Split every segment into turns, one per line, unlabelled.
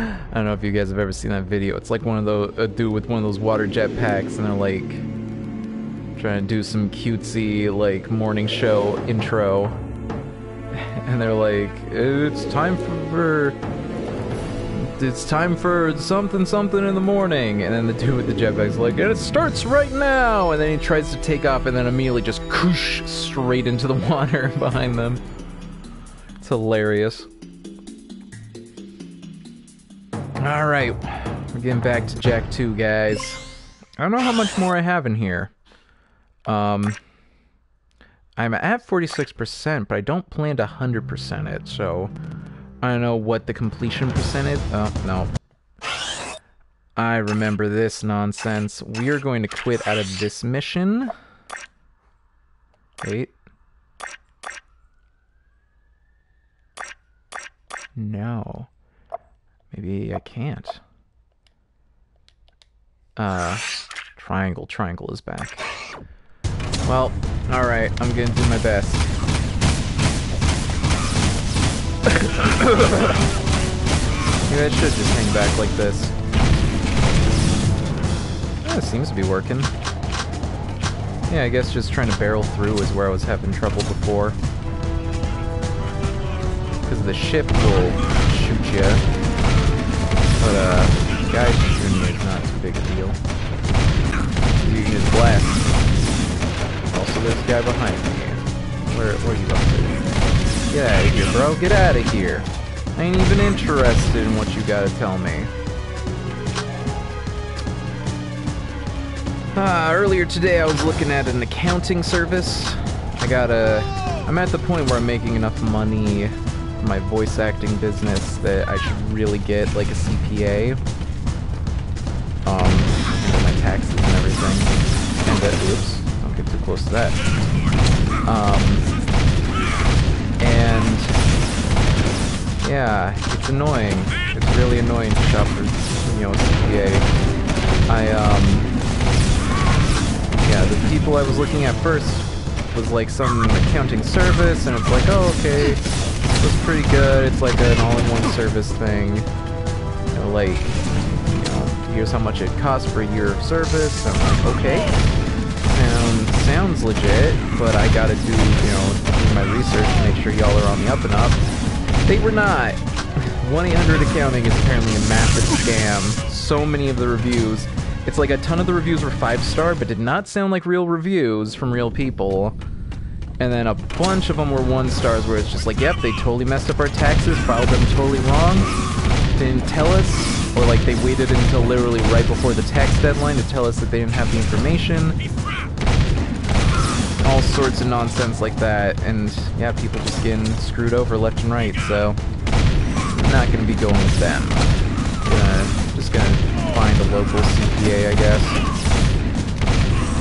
I don't know if you guys have ever seen that video. It's like one of those a dude with one of those water jet packs, and they're like trying to do some cutesy like morning show intro, and they're like, "It's time for." It's time for something something in the morning, and then the dude with the jetpack's like, and it starts right now, and then he tries to take off, and then immediately just koosh straight into the water behind them. It's hilarious. Alright, we're getting back to Jak 2, guys. I don't know how much more I have in here. Um, I'm at 46%, but I don't plan to 100% it, so I don't know what the completion percentage. Is. Oh, no. I remember this nonsense. We are going to quit out of this mission. Wait. No. Maybe I can't. Uh, triangle. Triangle is back. Well, alright. I'm gonna do my best. Maybe I should just hang back like this. It seems to be working. Yeah, I guess just trying to barrel through is where I was having trouble before. Because the ship will shoot you. But, uh, guys is not too big a deal. You can just blast. Also, a guy behind me. Where, where are you to? Get out of here, bro. Get out of here. I ain't even interested in what you gotta tell me. Uh, earlier today I was looking at an accounting service. I got a... I'm at the point where I'm making enough money my voice acting business that I should really get like a CPA. Um, my taxes and everything. And, uh, oops, don't get too close to that. Um, and yeah, it's annoying. It's really annoying to shop for, you know, CPA. I, um, yeah, the people I was looking at first was like some accounting service, and it's like, oh, okay, was pretty good. It's like an all-in-one service thing. You know, like, you know, here's how much it costs for a year of service. I'm like, okay, sounds sounds legit, but I gotta do, you know, do my research to make sure y'all are on the up and up. They were not. 1-800 Accounting is apparently a massive scam. So many of the reviews it's like a ton of the reviews were five star, but did not sound like real reviews from real people. And then a bunch of them were one stars, where it's just like, yep, they totally messed up our taxes, filed them totally wrong, didn't tell us, or like they waited until literally right before the tax deadline to tell us that they didn't have the information. All sorts of nonsense like that, and yeah, people just getting screwed over left and right, so not gonna be going with them. Gonna, just gonna find a local CPA, I guess.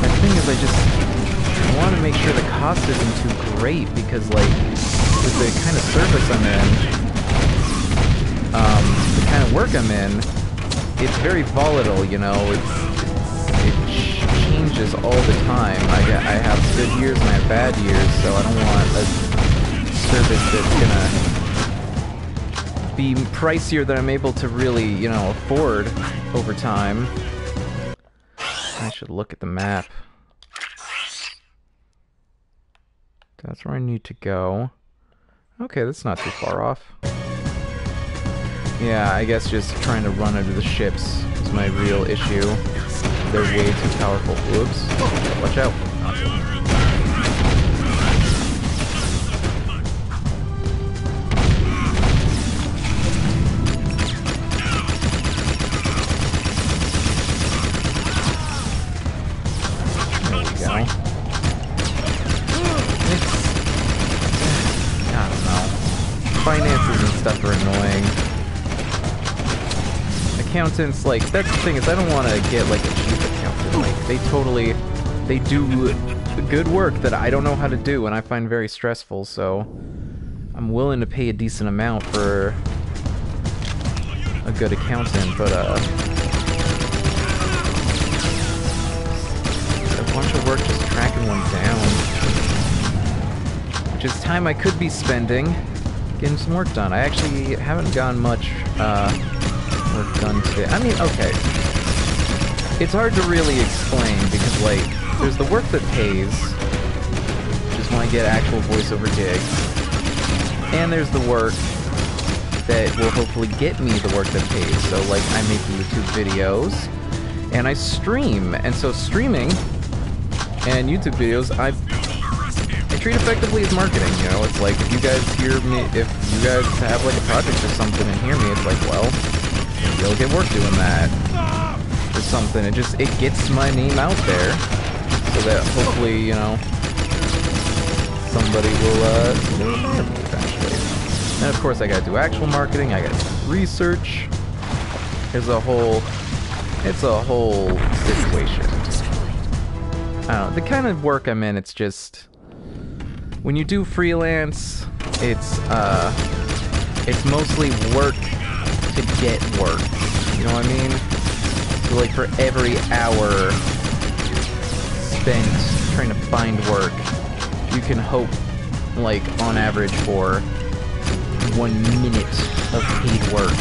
The thing is, I just want to make sure the cost isn't too great because, like, with the kind of service I'm in, um, the kind of work I'm in, it's very volatile, you know. It's it changes all the time. I I have good years and I have bad years, so I don't want a service that's gonna be pricier than I'm able to really, you know, afford over time. I should look at the map. That's where I need to go. Okay, that's not too far off. Yeah, I guess just trying to run under the ships is my real issue. They're way too powerful. Oops. Watch out. Accountants, like, that's the thing is I don't want to get, like, a cheap accountant. Like, they totally, they do good work that I don't know how to do and I find very stressful, so I'm willing to pay a decent amount for a good accountant, but, uh, a bunch of work just tracking one down. Which is time I could be spending getting some work done. I actually haven't gone much uh, work done today. I mean, okay. It's hard to really explain because, like, there's the work that pays, just when I get actual voiceover gigs, and there's the work that will hopefully get me the work that pays. So, like, I make YouTube videos, and I stream, and so streaming and YouTube videos, I I treat effectively as marketing. You know, it's like if you guys hear me, if you guys have like a project or something and hear me, it's like, well, you'll get work doing that or something. It just it gets my name out there so that hopefully you know somebody will uh. And of course, I gotta do actual marketing. I gotta do research. There's a whole it's a whole situation. I don't know, the kind of work I'm in, it's just when you do freelance, it's uh it's mostly work get work. You know what I mean? So like for every hour spent trying to find work, you can hope like on average for one minute of paid work.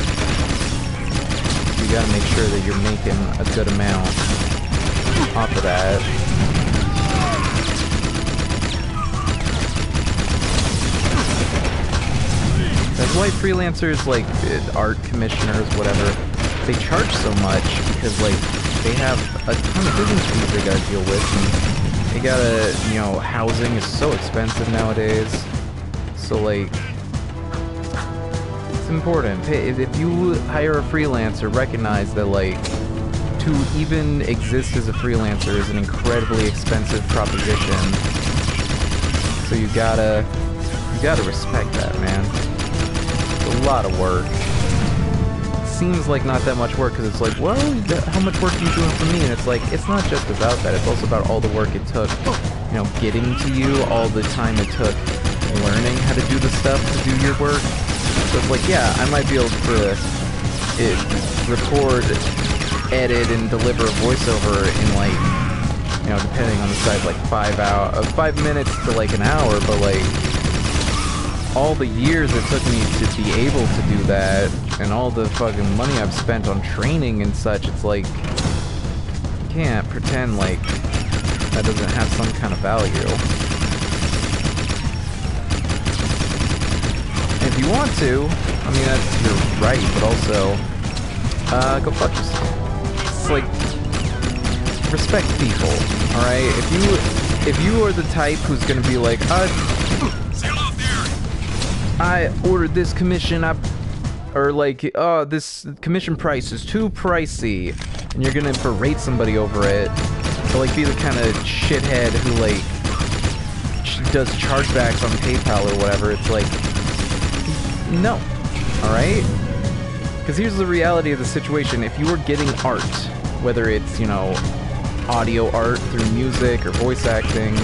You gotta make sure that you're making a good amount off of that. That's why freelancers, like uh, art commissioners, whatever, they charge so much because like they have a ton of business fees they gotta deal with. And they gotta, you know, housing is so expensive nowadays. So like, it's important. If you hire a freelancer, recognize that like to even exist as a freelancer is an incredibly expensive proposition. So you gotta, you gotta respect that, man a lot of work. Seems like not that much work because it's like, well, how much work are you doing for me? And it's like, it's not just about that. It's also about all the work it took, you know, getting to you, all the time it took learning how to do the stuff to do your work. So it's like, yeah, I might be able to it, record, edit, and deliver a voiceover in like, you know, depending on the size, like five hour, five minutes to like an hour, but like all the years it took me to be able to do that, and all the fucking money I've spent on training and such, it's like, can't pretend like that doesn't have some kind of value. If you want to, I mean, that's your right, but also, uh, go fuck yourself. It's like, respect people, alright? If you, if you are the type who's gonna be like, uh, I ordered this commission, I, or like, oh, this commission price is too pricey, and you're gonna berate somebody over it, or like be the kind of shithead who like does chargebacks on PayPal or whatever. It's like, no, all right. Because here's the reality of the situation: if you are getting art, whether it's you know audio art through music or voice acting,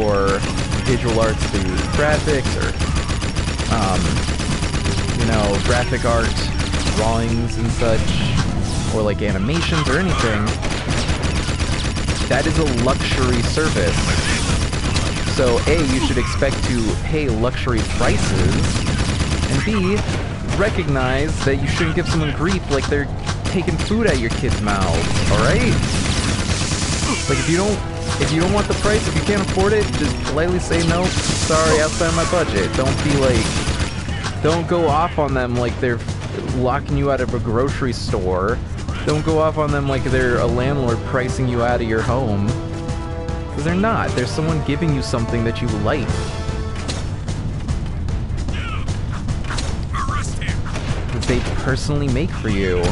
or visual arts through graphics or um, you know, graphic art, drawings and such, or like animations or anything, that is a luxury service. So A, you should expect to pay luxury prices, and B, recognize that you shouldn't give someone grief like they're taking food out your kids' mouth, alright? Like if you don't if you don't want the price, if you can't afford it, just politely say no, sorry, outside my budget. Don't be like, don't go off on them like they're locking you out of a grocery store. Don't go off on them like they're a landlord pricing you out of your home. Because they're not. There's someone giving you something that you like. That they personally make for you.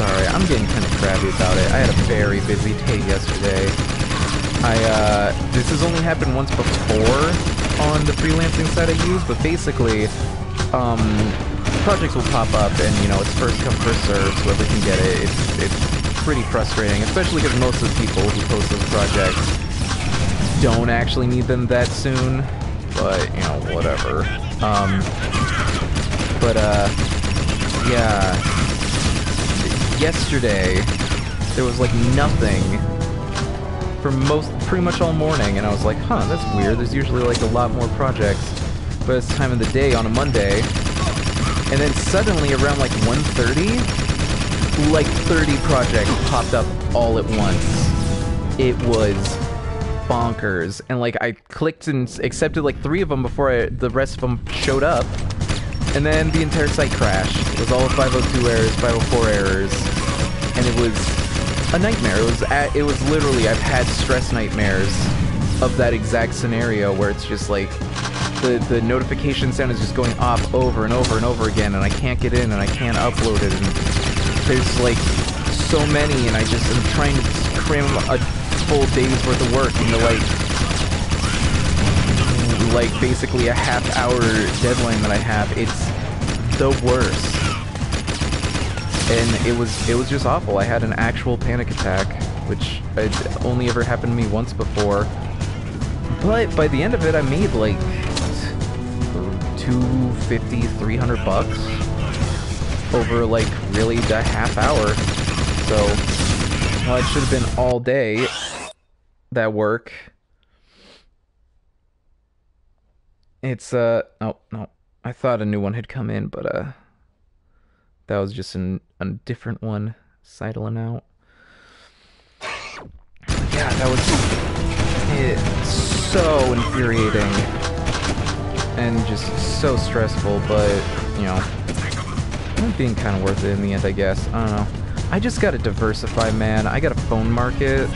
sorry. I'm getting kind of crabby about it. I had a very busy day yesterday. I, uh, this has only happened once before on the freelancing site I use, but basically, um, projects will pop up and, you know, it's first come, first serve, whoever can get it. It's, it's pretty frustrating, especially because most of the people who post those projects don't actually need them that soon, but, you know, whatever. Um, but, uh, yeah, yesterday, there was like nothing for most, pretty much all morning, and I was like, huh, that's weird. There's usually like a lot more projects but it's time of the day on a Monday. And then suddenly around like 1.30, like 30 projects popped up all at once. It was bonkers. And like I clicked and accepted like three of them before I, the rest of them showed up. And then the entire site crashed. It was all 502 errors, 504 errors. And it was a nightmare. It was at, it was literally I've had stress nightmares of that exact scenario where it's just like the the notification sound is just going off over and over and over again and I can't get in and I can't upload it and there's like so many and I just am trying to cram a full day's worth of work into like like basically a half hour deadline that I have. It's the worst. And it was it was just awful. I had an actual panic attack, which had only ever happened to me once before. But by the end of it, I made like 250, 300 bucks over like really the half hour. So, well, it should have been all day that work. It's, uh, oh, no. I thought a new one had come in, but, uh, that was just an, a different one sidling out. Yeah, that was it's so infuriating and just so stressful, but, you know, it being kind of worth it in the end, I guess. I don't know. I just gotta diversify, man. I gotta phone market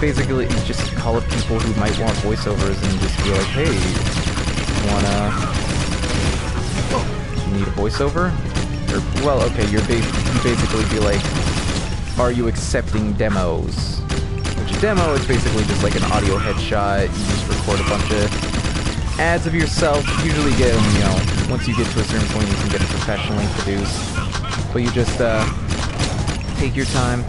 basically just call up people who might want voiceovers and just be like, hey, wanna you need a voiceover? Or well, okay, you're ba you basically be like, are you accepting demos? Which a demo is basically just like an audio headshot. You just record a bunch of ads of yourself. Usually get them, you know, once you get to a certain point, you can get it professionally produced. But you just uh, take your time,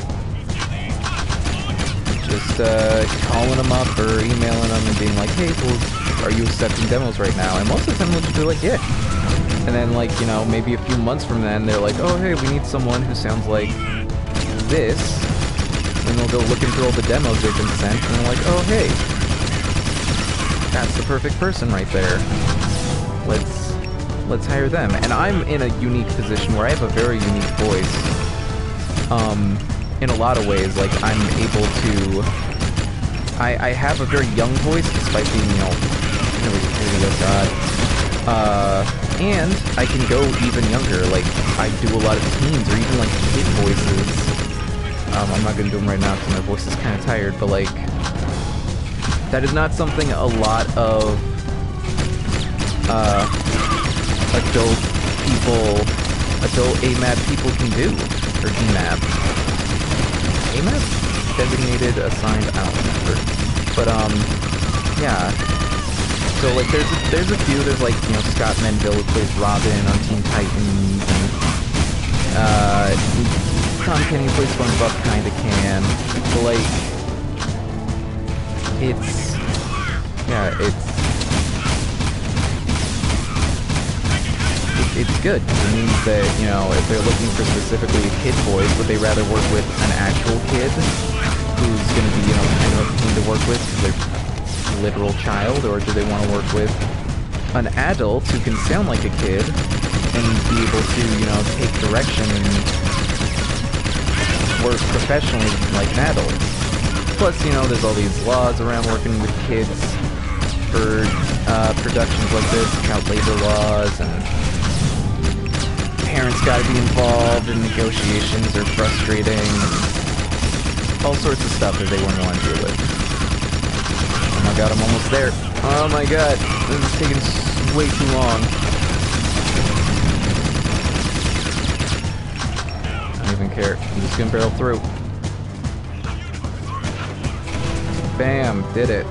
just uh, calling them up or emailing them and being like, hey, well, are you accepting demos right now? And most of the time they'll just be like, yeah. And then, like, you know, maybe a few months from then, they're like, oh, hey, we need someone who sounds like this. And they'll go looking through all the demos they've been sent, and they're like, oh, hey, that's the perfect person right there. Let's let's hire them. And I'm in a unique position where I have a very unique voice. Um, in a lot of ways. Like, I'm able to... I, I have a very young voice, despite being, you know, really, really God. Uh, and I can go even younger. Like, I do a lot of teens, or even, like, kid voices. Um, I'm not gonna do them right now because my voice is kind of tired, but, like, that is not something a lot of, uh, adult people, adult AMAB people can do, or DMAB. AMAB? Designated, assigned, I don't remember. But, um, yeah. So, like, there's a, there's a few, there's, like, you know, Scott Menville plays Robin on Teen Titans, and, uh, Tom Kenny plays SpongeBob kinda can, but, like, it's, yeah, it's, it's good. It means that, you know, if they're looking for specifically a kid voice, would they rather work with an actual kid who's going to be, you know, kind of a pain to work with? Because they're literal child, or do they want to work with an adult who can sound like a kid and be able to, you know, take direction and work professionally like an adult? Plus, you know, there's all these laws around working with kids for uh, productions like this, child labor laws, and parents gotta be involved, and negotiations are frustrating, all sorts of stuff that they wouldn't want to deal with. My god, I'm almost there. Oh my god, this is taking way too long. I don't even care. I'm just gonna barrel through. Bam, did it.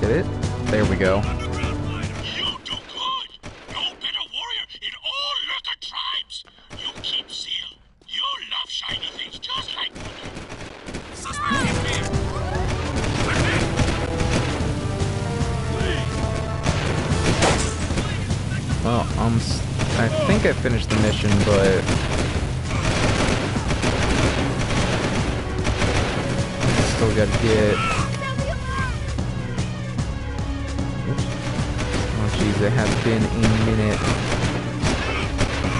Did it? There we go. Get... Oh Jeez, it has been a minute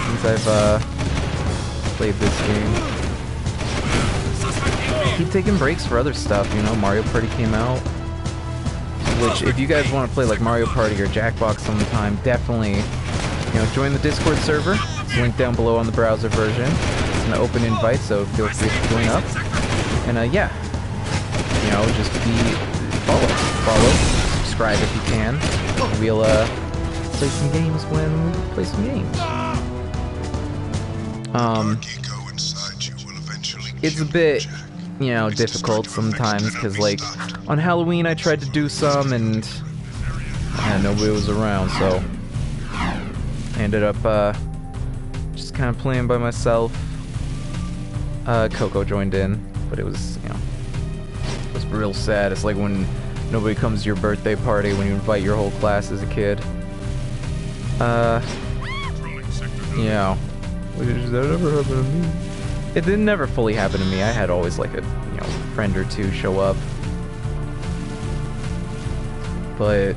since I've uh, played this game. Keep taking breaks for other stuff, you know, Mario Party came out. Which, if you guys want to play like Mario Party or Jackbox sometime, definitely, you know, join the Discord server. It's linked down below on the browser version. It's an open invite, so feel free to join up. And uh, yeah, know, just be follow, follow, subscribe if you can. We'll uh, play some games when we play some games. Um, it's a bit, you know, difficult sometimes because, like, on Halloween I tried to do some and uh, nobody was around, so I ended up uh, just kind of playing by myself. Uh, Coco joined in, but it was, real sad. It's like when nobody comes to your birthday party when you invite your whole class as a kid. Uh, yeah. That never happened to me. It didn't never fully happen to me. I had always like a, you know, friend or two show up. But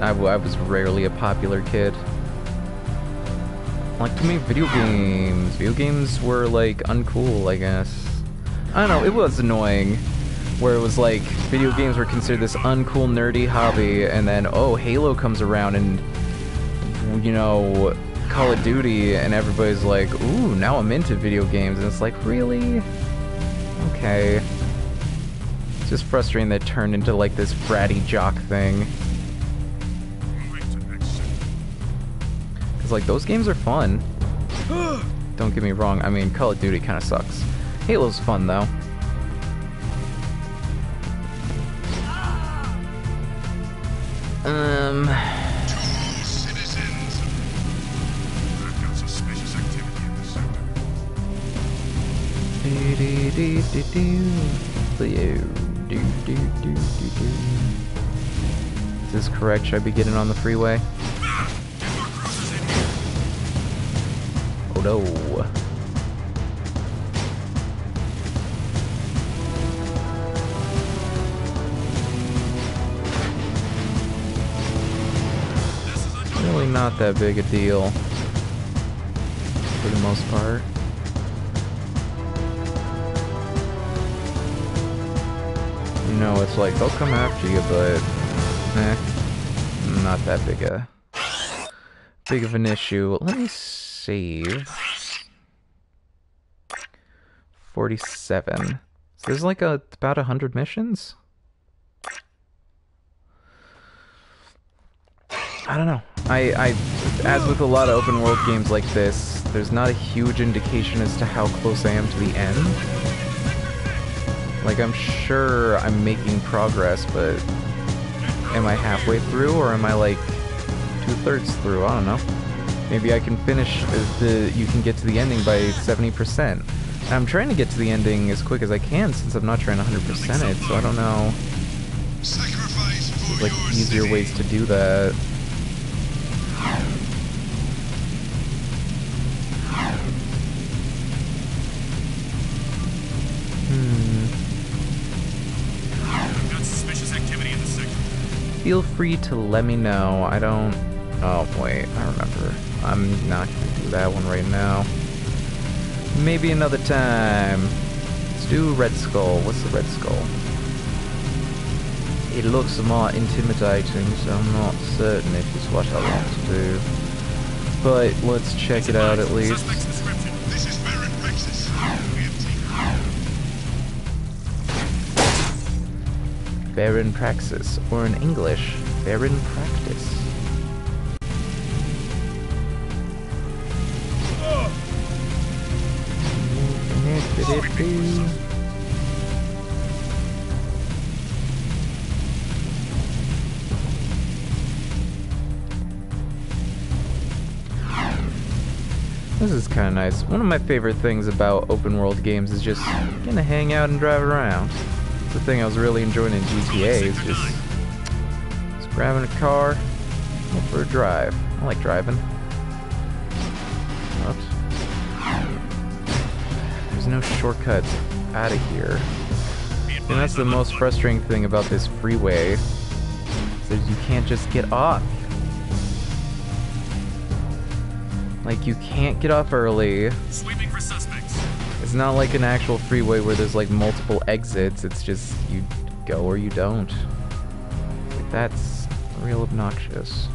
I, I was rarely a popular kid. Like to me, video games. Video games were like uncool, I guess. I don't know, it was annoying. Where it was like, video games were considered this uncool, nerdy hobby, and then, oh, Halo comes around and, you know, Call of Duty, and everybody's like, ooh, now I'm into video games, and it's like, really? Okay. It's just frustrating that it turned into like this bratty jock thing. Because like, those games are fun. Don't get me wrong, I mean, Call of Duty kind of sucks. Halo's fun though. Do do do do. Do do do. Is this correct? Should I be getting on the freeway? Oh no. Really not that big a deal. For the most part. It's like, they'll come after you, but... Eh. Not that big a... Big of an issue. Let me save... 47. So there's like a, about 100 missions? I don't know. I, I, as with a lot of open world games like this, there's not a huge indication as to how close I am to the end. Like, I'm sure I'm making progress, but am I halfway through, or am I like two-thirds through? I don't know. Maybe I can finish the, you can get to the ending by 70%. I'm trying to get to the ending as quick as I can since I'm not trying to 100% it, so I don't know. There's like easier ways to do that. Hmm. Feel free to let me know. I don't... Oh, wait. I remember. I'm not gonna do that one right now. Maybe another time. Let's do Red Skull. What's the Red Skull? It looks more intimidating, so I'm not certain if it's what I want to do. But let's check it out at least. Baron Praxis, or in English, Baron Practice. This is kind of nice. One of my favorite things about open world games is just to hang out and drive around the thing I was really enjoying in GTA is just, just grabbing a car, for a drive. I like driving. Oops. There's no shortcuts out of here. And that's the most frustrating thing about this freeway. Is you can't just get off. Like you can't get off early.
Sweeping for suspects.
It's not like an actual freeway where there's like multiple exits. It's just you go or you don't. Like, that's real obnoxious.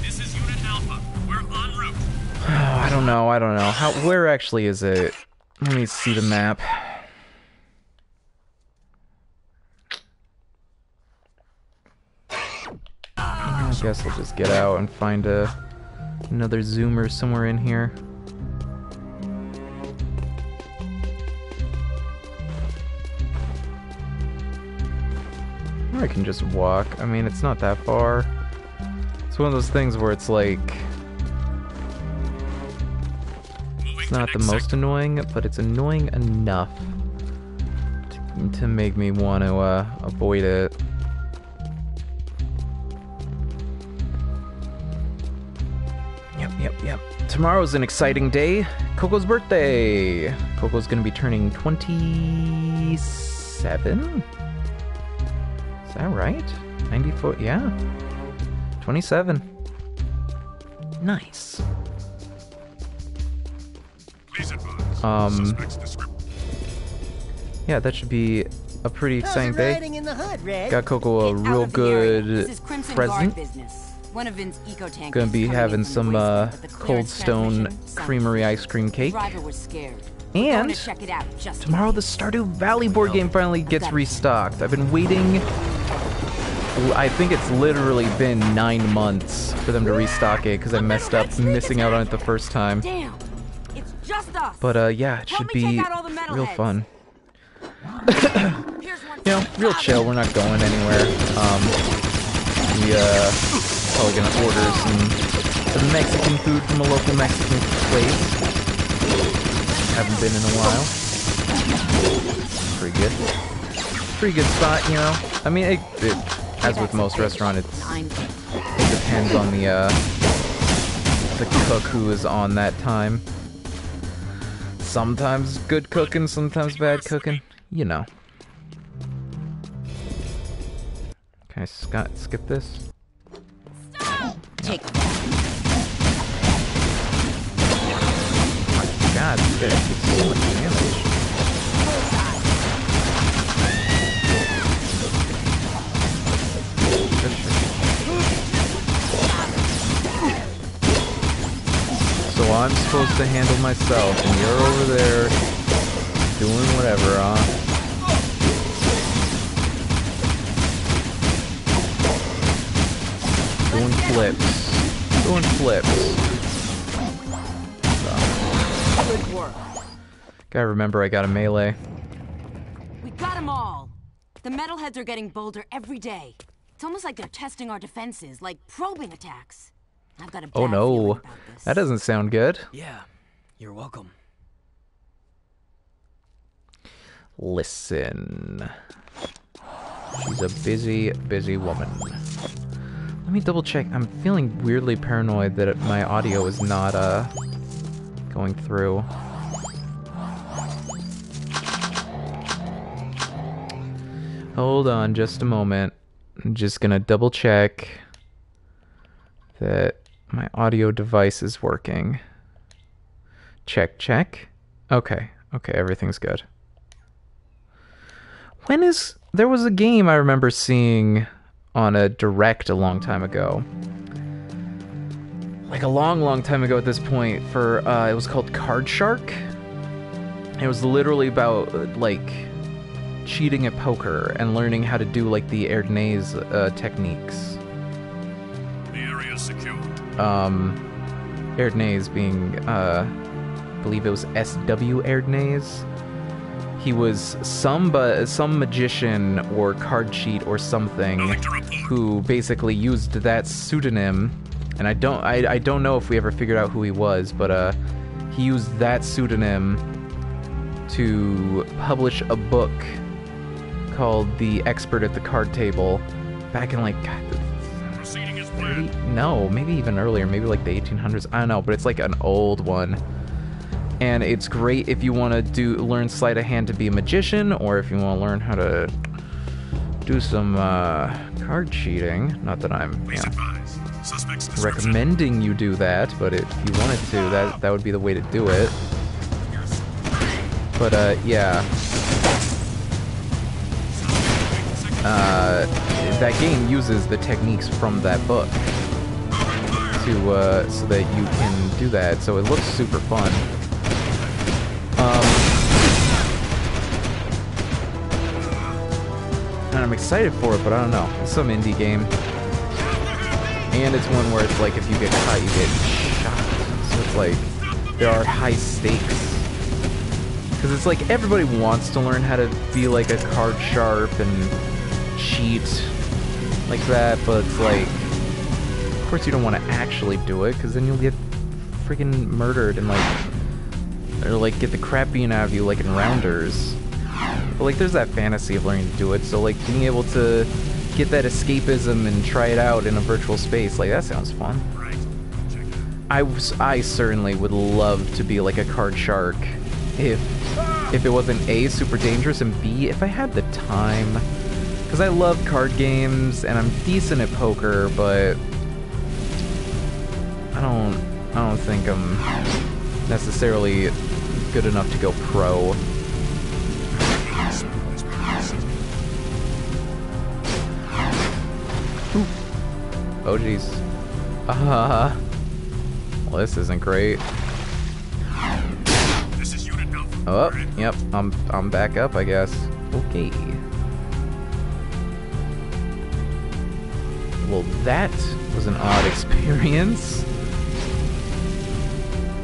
This is Unit Alpha. We're en route.
Oh, I don't know. I don't know. How? Where actually is it? Let me see the map. I guess I'll just get out and find a another zoomer somewhere in here. Or I can just walk. I mean, it's not that far. It's one of those things where it's like it's not the most annoying, but it's annoying enough to, to make me want to uh, avoid it. Yep, yep, yep. Tomorrow's an exciting day. Coco's birthday. Coco's gonna be turning 27? Is that right? 94? Yeah. 27. Nice.
Please advise.
Um, Yeah, that should be a pretty
How's
exciting day.
in the hood, Red?
Got Coco a
Get
real
of the area.
good
This is Crimson
present.
One of Vin's eco
Gonna be having some uh,
wasteland, but the
Cold Stone Creamery ice cream cake.
driver was scared.
And
to check it out just
tomorrow the. Stardew Valley board game finally gets restocked. I've been waiting. I think it's literally been nine months for them to restock it because I messed up missing out on it the first time.
Damn, it's just us.
But uh, yeah, it should be
take out all the
real fun. You know, real chill. We're not going anywhere. Um, we uh, probably gonna order some Mexican food from a local Mexican place. Haven't been in a while. Pretty good. Pretty good spot, you know. I mean, it, it, as with most
restaurants,
it depends on the uh, the cook who is on that time. Sometimes good cooking, sometimes bad cooking. You know. Can I skip this?
Take
God, this guy so much damage. So I'm supposed to handle myself, and you're over there doing whatever, huh? Doing flips. Doing flips.
good work.
Gotta remember I got a melee.
We got them all. The metalheads are getting bolder every day. It's almost like they're testing our defenses, like probing attacks. I've got a
Oh no.
about this.
That doesn't sound good.
Yeah, you're welcome.
Listen. She's a busy, busy woman. Let me double check. I'm feeling weirdly paranoid that my audio is not, uh, going through. Hold on just a moment. I'm just gonna double check that my audio device is working. Check, check. Okay, okay, everything's good. When is there was a game I remember seeing on a direct a long time ago. Like a long, long time ago at this point for uh it was called Card Shark. It was literally about uh, like cheating at poker and learning how to do like the Erdnase uh, techniques.
The area is secure.
Um Erdnase being uh I believe it was SW Erdnase. He was some but some magician or card cheat or something
Moving to report.
who basically used that pseudonym and I don't I, I don't know if we ever figured out who he was, but uh he used that pseudonym to publish a book called The Expert at the Card Table back in like God,
Proceeding as
30
planned.
no maybe even earlier maybe like the 1800s i don't know but it's like an old one and it's great if you want to do learn sleight of hand to be a magician, or if you want to learn how to do some uh, card cheating. Not that I'm you know,
advise. Suspect's description.
recommending you do that, but if you wanted to, that that would be the way to do it. But uh, yeah, uh, that game uses the techniques from that book to uh, so that you can do that. So it looks super fun. Um, and I'm excited for it, but I don't know. It's some indie game. And it's one where it's like if you get caught, you get shot. So it's like there are high stakes. Because it's like everybody wants to learn how to be like a card sharp and cheat like that, but it's like, of course you don't want to actually do it, because then you'll get freaking murdered and like, or like get the crap beaten out of you like in Rounders. But like there's that fantasy of learning to do it, so like being able to get that escapism and try it out in a virtual space, like that sounds fun. I, I certainly would love to be like a card shark if if it wasn't a super dangerous and b if I had the time because I love card games and I'm decent at poker but I don't I don't think I'm necessarily good enough to go pro. Oh jeez. Ah. well, this isn't great.
This is Unit Alpha.
Oh, yep. I'm I'm back up, I guess. Okay. Well, that was an odd experience.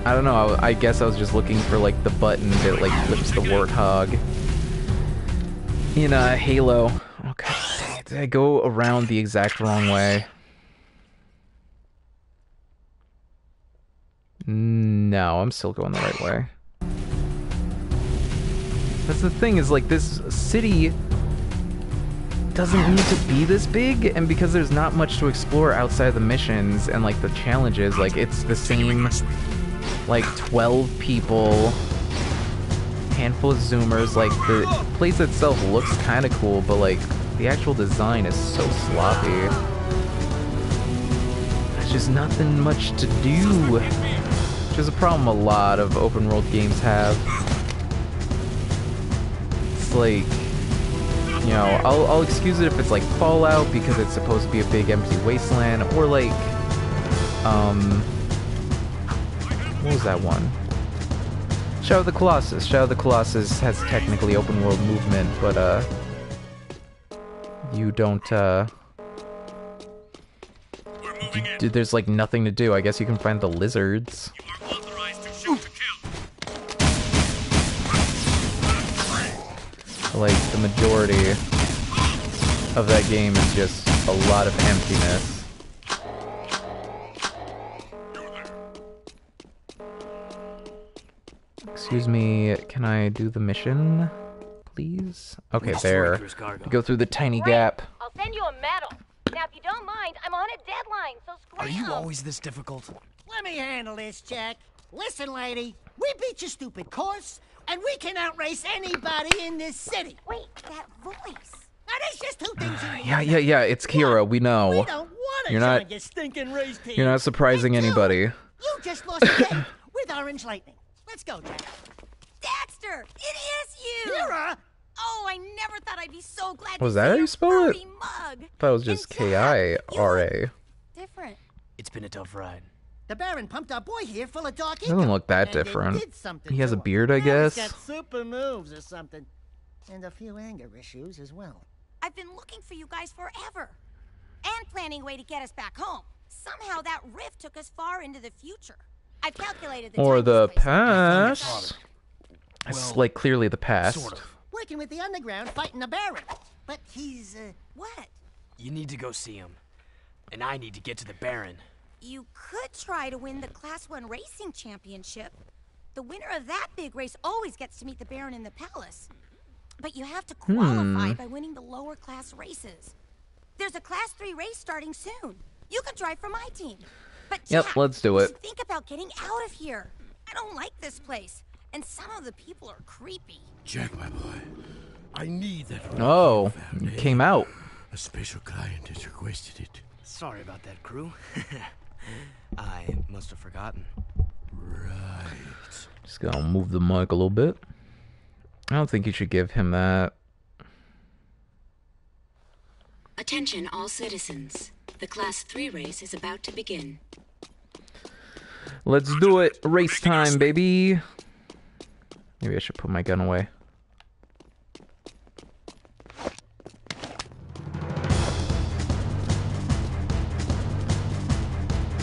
I don't know. I, I guess I was just looking for like the button that like flips the warthog in uh, Halo. Okay, dang it. Did I go around the exact wrong way? No, I'm still going the right way. That's the thing is like this city doesn't need to be this big and because there's not much to explore outside the missions and like the challenges like it's the same like 12 people handful of zoomers like the place itself looks kind of cool but like the actual design is so sloppy. There's just nothing much to do which is a problem a lot of open world games have. It's like you know I'll, I'll excuse it if it's like fallout because it's supposed to be a big empty wasteland or like um what was that one? Shadow of the colossus. Shadow of the colossus has technically open world movement but uh you don't uh dude there's like nothing to do. I guess you can find the lizards. Like the majority of that game is just a lot of emptiness. Excuse me, can I do the mission, please? Okay, there. Go through the tiny
Great.
gap.
I'll send you a medal. Now, if you don't mind, I'm on a deadline, so
Are you always this difficult?
Let me handle this, Jak. Listen, lady, we beat your stupid course, and we can outrace anybody in this city.
Wait, that voice.
Now, there's just two things you
Yeah, yeah, yeah, it's Keira, we
We
know.
don't want to
You're not-
and get stinking raised here.
You're not surprising anybody.
You just lost a game with Orange Lightning. Let's go, Jak.
Daxter, it is you.
Keira!
Oh, I never thought I'd be so glad
Was
to
that
see
how you spell it?
Mug.
That was just
And
K
Jak,
I
you
R
look
A.
Different.
It's been a tough ride.
The Baron pumped our boy here full of dark
Doesn't look that
and it
different.
did something
He has a beard, I guess.
He's got super moves or something. And a few anger issues as well.
I've been looking for you guys forever. And planning a way to get us back home. Somehow that rift took us far into the future. I've calculated the
Or the
displacement.
past. It's
Well,
like clearly the past.
Sort of.
Working with the underground fighting the Baron. But he's, uh,
What?
You need to go see him. And I need to get to the Baron.
You could try to win the Class 1 Racing Championship. The winner of that big race always gets to meet the Baron in the palace. But you have to qualify by winning the lower class races. There's a Class 3 race starting soon. You can drive for my team. But
Yep,
Jak,
let's do it.
think about getting out of here. I don't like this place, and some of the people are creepy.
Jak, my boy, I need that.
Oh,
found,
came out.
A special client has requested it.
Sorry about that, crew. I must have forgotten.
Right.
Just gonna move the mic a little bit. I don't think you should give him that.
Attention all citizens. The Class 3 race is about to begin.
Let's do it. Race time, baby. Maybe I should put my gun away.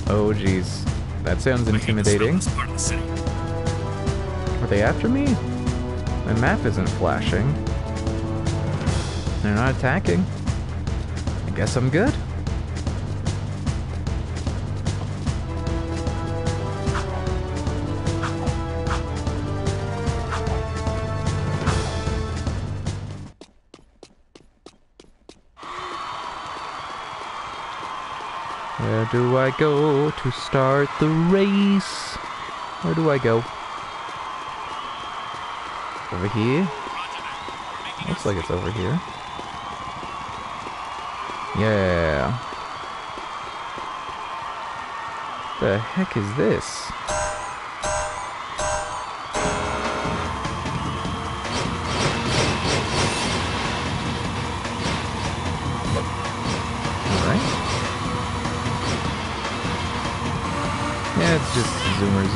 Oh, jeez. That sounds intimidating. Are they after me? My map isn't flashing. They're not attacking. I guess I'm good. Where do I go to start the race? Where do I go? Over here? Looks like it's over here. Yeah. The heck is this?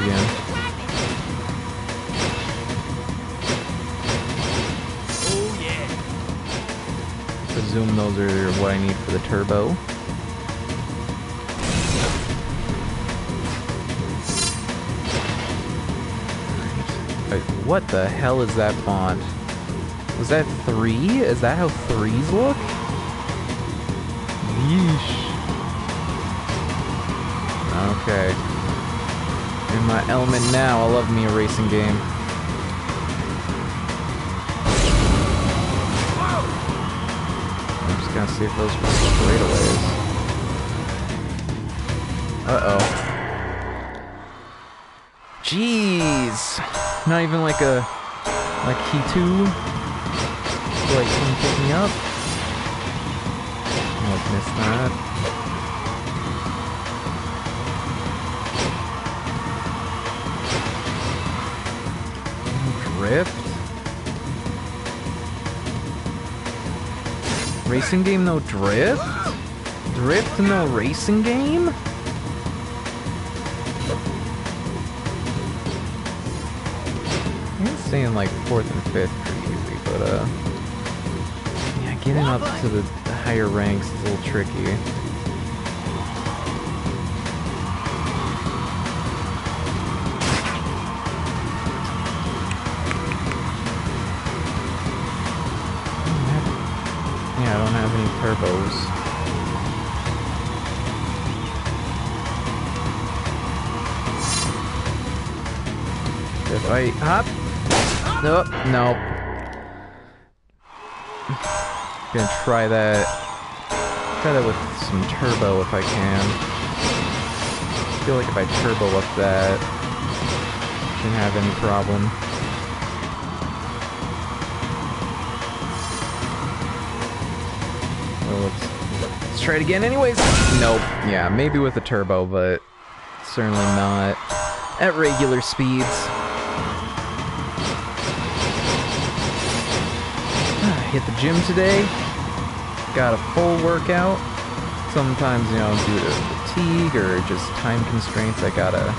Again.
Oh, yeah.
Presume those are what I need for the turbo. What the hell is that font? Was that three? Is that how threes look? My element now, I love me a racing game. I'm just gonna see if those were straightaways. Uh-oh. Jeez! Not even like a... like key two? Like come pick me up? I missed that. Drift? Racing game, no drift? Drift, no racing game? I'm saying like fourth and fifth pretty easy, but uh, yeah, getting up to the higher ranks is a little tricky. I hop, nope, nope. Gonna try that. Try that with some turbo if I can. I feel like if I turbo up that, shouldn't have any problem. Well, let's, let's try it again anyways. Nope. Yeah, maybe with a turbo, but certainly not at regular speeds. Hit the gym today. Got a full workout. Sometimes, you know, due to fatigue or just time constraints, I gotta,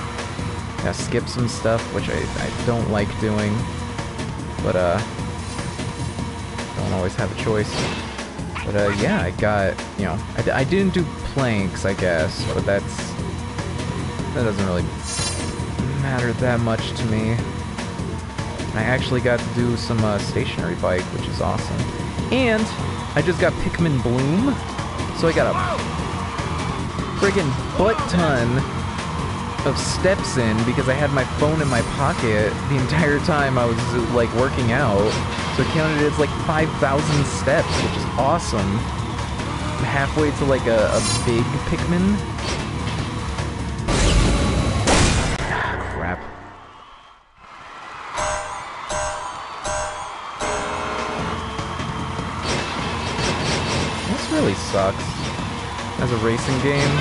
gotta skip some stuff, which I, I don't like doing. But, uh, don't always have a choice. But uh, yeah, I got, you know, I, I didn't do planks, I guess, but that's, that doesn't really matter that much to me. I actually got to do some uh, stationary bike, which is awesome. And I just got Pikmin Bloom, so I got a friggin' butt ton of steps in because I had my phone in my pocket the entire time I was like working out. So it counted as like 5,000 steps, which is awesome. I'm halfway to like a, a big Pikmin. Sucks. As a racing game,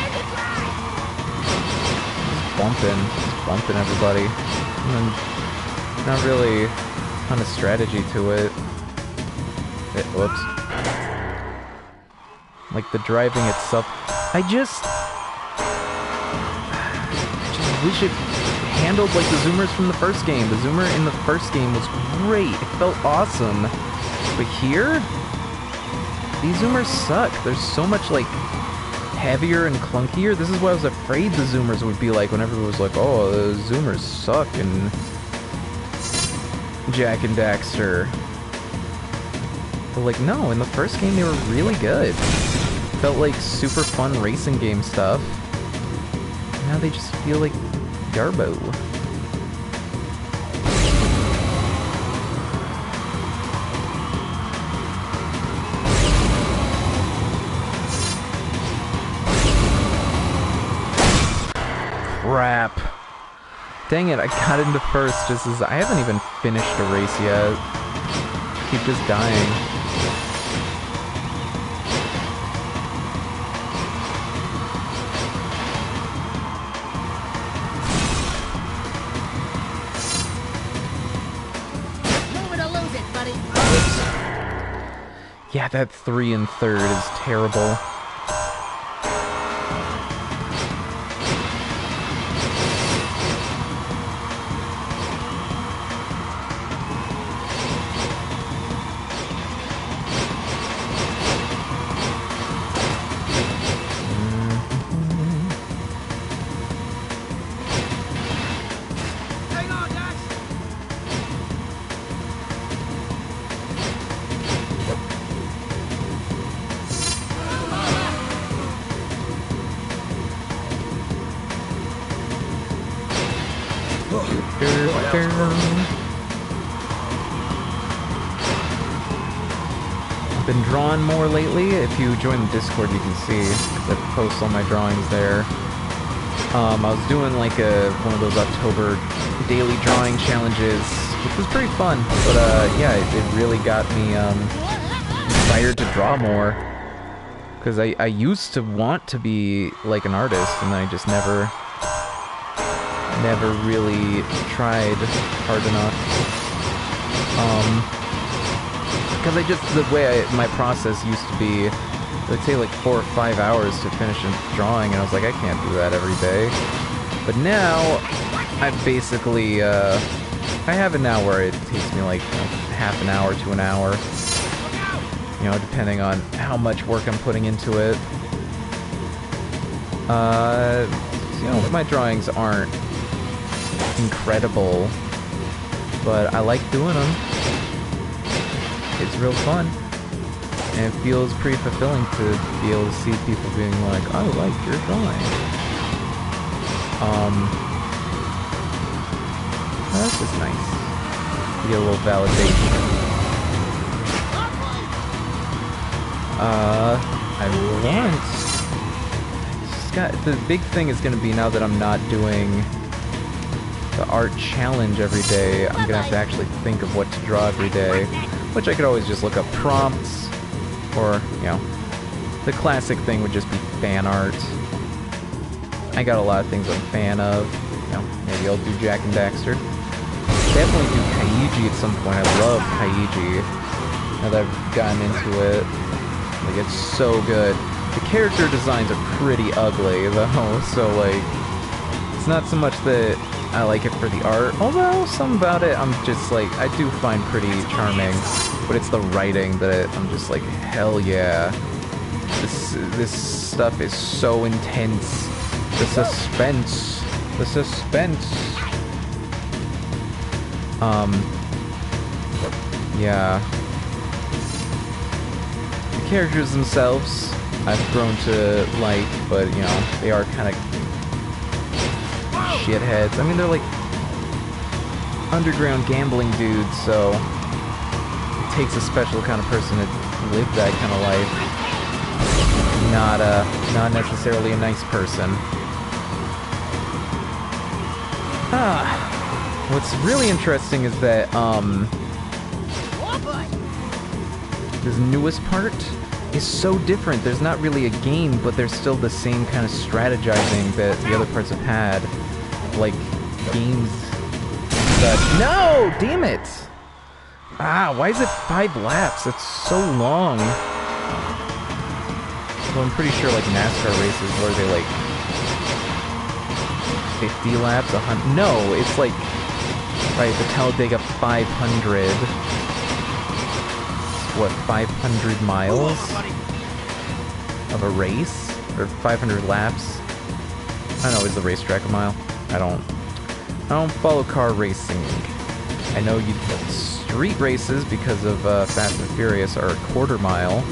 bumping, bumping everybody. And not really a ton of strategy to it. it whoops. Like the driving itself. I just just wish it handled like the zoomers from the first game. The zoomer in the first game was great. It felt awesome. But here, these zoomers suck. There's so much like heavier and clunkier. This is what I was afraid the zoomers would be like when everyone was like, oh, the zoomers suck and Jak and Daxter. But like, no, in the first game they were really good. Felt like super fun racing game stuff. Now they just feel like Garbo. Dang it, I got into first just as I haven't even finished a race yet. Keep just dying.
Nowhere to lose it, buddy.
Yeah, that three and third is terrible. Drawing more lately. If you join the Discord, you can see I post all my drawings there. Um, I was doing like a one of those October daily drawing challenges, which was pretty fun. But uh, yeah, it, it really got me um, inspired to draw more. Because I, I used to want to be like an artist, and I just never, never really tried hard enough. Um, because I just the way I, my process used to be, it'd take like four or five hours to finish a drawing, and I was like, I can't do that every day. But now, I basically, uh, I have it now where it takes me like you know, half an hour to an hour. You know, depending on how much work I'm putting into it. Uh, you know, my drawings aren't incredible, but I like doing them it's real fun. And it feels pretty fulfilling to be able to see people being like, I like your drawing. Um, that's just nice. To get a little validation. Uh, I want... Just got, the big thing is going to be now that I'm not doing the art challenge every day, I'm gonna have to actually think of what to draw every day. Which I could always just look up prompts, or, you know, the classic thing would just be fan art. I got a lot of things I'm a fan of. You know, maybe I'll do Jak and Daxter. Definitely do Kaiji at some point. I love Kaiji. Now that I've gotten into it. Like, it's so good. The character designs are pretty ugly, though, so, like, it's not so much that I like it for the art, although some about it I'm just like, I do find pretty charming, but it's the writing that I'm just like, hell yeah. This, this stuff is so intense. The suspense. The suspense. Um, yeah. The characters themselves, I've grown to like, but you know, they are kind of shitheads. I mean, they're like underground gambling dudes, so it takes a special kind of person to live that kind of life. Not a, not necessarily a nice person. Ah, what's really interesting is that um, this newest part is so different. There's not really a game, but there's still the same kind of strategizing that the other parts have had. Like games No! Damn it! Ah, why is it five laps? That's so long. So I'm pretty sure like NASCAR races where they like 50 laps, a hundred. No, it's like right the Talladega 500. What 500 miles of a race or 500 laps? I don't know. Is the racetrack a mile? I don't. I don't follow car racing. I know you street races because of uh, Fast and Furious are a quarter mile,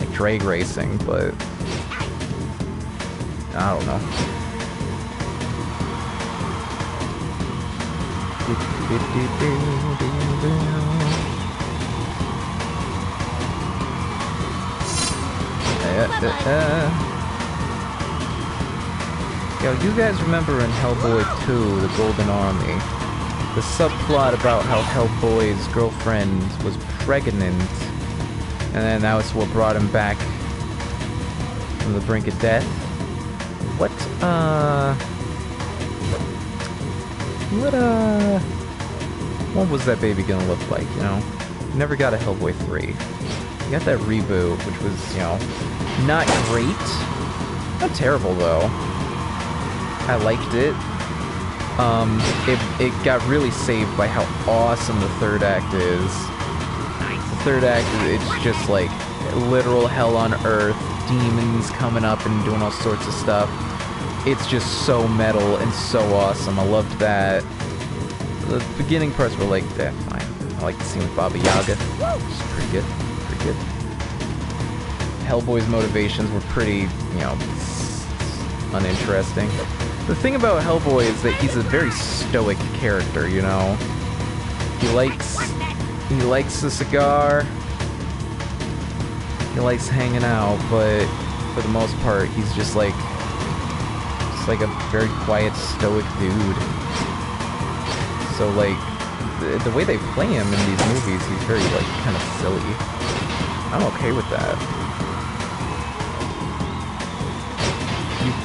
like drag racing, but I don't know. Uh, uh. Yo, you guys remember in Hellboy 2, The Golden Army, the subplot about how Hellboy's girlfriend was pregnant, and then that was what brought him back from the brink of death? What, uh... What, uh... What was that baby gonna look like, you know? Never got a Hellboy 3. You got that reboot, which was, you know, not great. Not terrible, though. I liked it. Um, it, it got really saved by how awesome the third act is. The third act, it's just like literal hell on earth, demons coming up and doing all sorts of stuff. It's just so metal and so awesome. I loved that. The beginning parts were like, eh, fine. I like the scene with Baba Yaga. It's pretty good. Pretty good. Hellboy's motivations were pretty, you know, uninteresting. The thing about Hellboy is that he's a very stoic character, you know? He likes... He likes a cigar. He likes hanging out, but for the most part, he's just like... Just like a very quiet, stoic dude. So, like, the, the way they play him in these movies, he's very, like, kind of silly. I'm okay with that.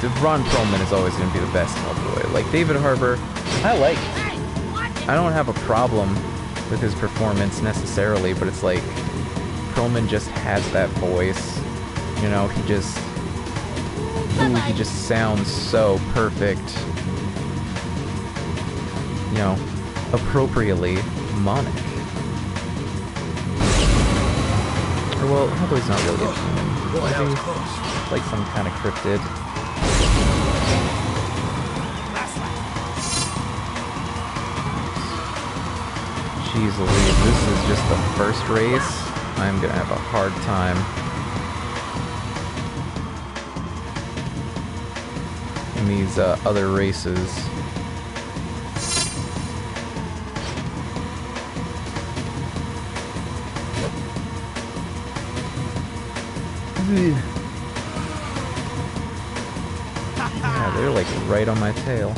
Ron Perlman is always going to be the best Hellboy. Like David Harbour, I like. I don't have a problem with his performance necessarily, but it's like Perlman just has that voice. You know, he just, ooh, he just sounds so perfect. You know, appropriately demonic. Or well, Hellboy's not really a. Maybe like some kind of cryptid. Louise, this is just the first race. I'm gonna have a hard time. In these uh, other races. Yeah, they're like right on my tail.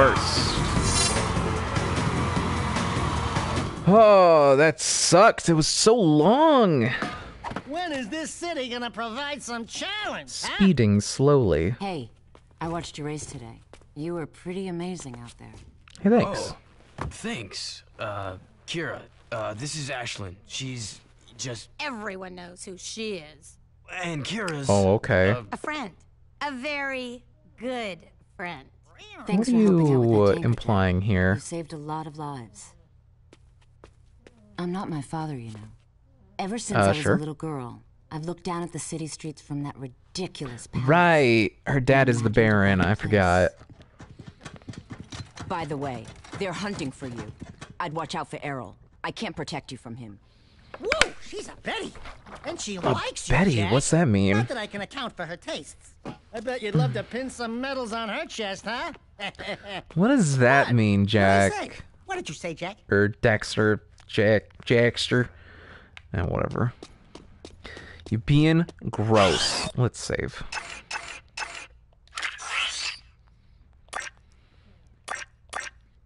First. Oh, that sucks. It was so long.
When is this city gonna provide some challenge? huh?
Speeding slowly.
Hey, I watched your race today. You were pretty amazing out there.
Hey, thanks.
Oh, thanks. Uh, Keira, uh, this is Ashelin. She's just.
Everyone knows who she is.
And Keira's.
Oh, okay.
uh,
A friend. A very good friend.
Thanks
what are
for helping out with
you
that
uh, implying here?
You saved a lot of lives. I'm not my father, you know. Ever since
Uh,
I was
sure.
a little girl, I've looked down at the city streets from that ridiculous palace.
Right. Her dad is the Baron. I forgot.
By the way, they're hunting for you. I'd watch out for Errol. I can't protect you from him.
Whoa, she's a Betty. And she likes you,
Betty,
Jak.
what's that mean?
Not that I can account for her tastes. I bet you'd love to pin some medals on her chest, huh?
What does that
What?
mean,
What'd I say?
Jak?
What did you say, Jak?
Or Daxter? Jak? Jackster? Eh, whatever. You being gross. Let's save.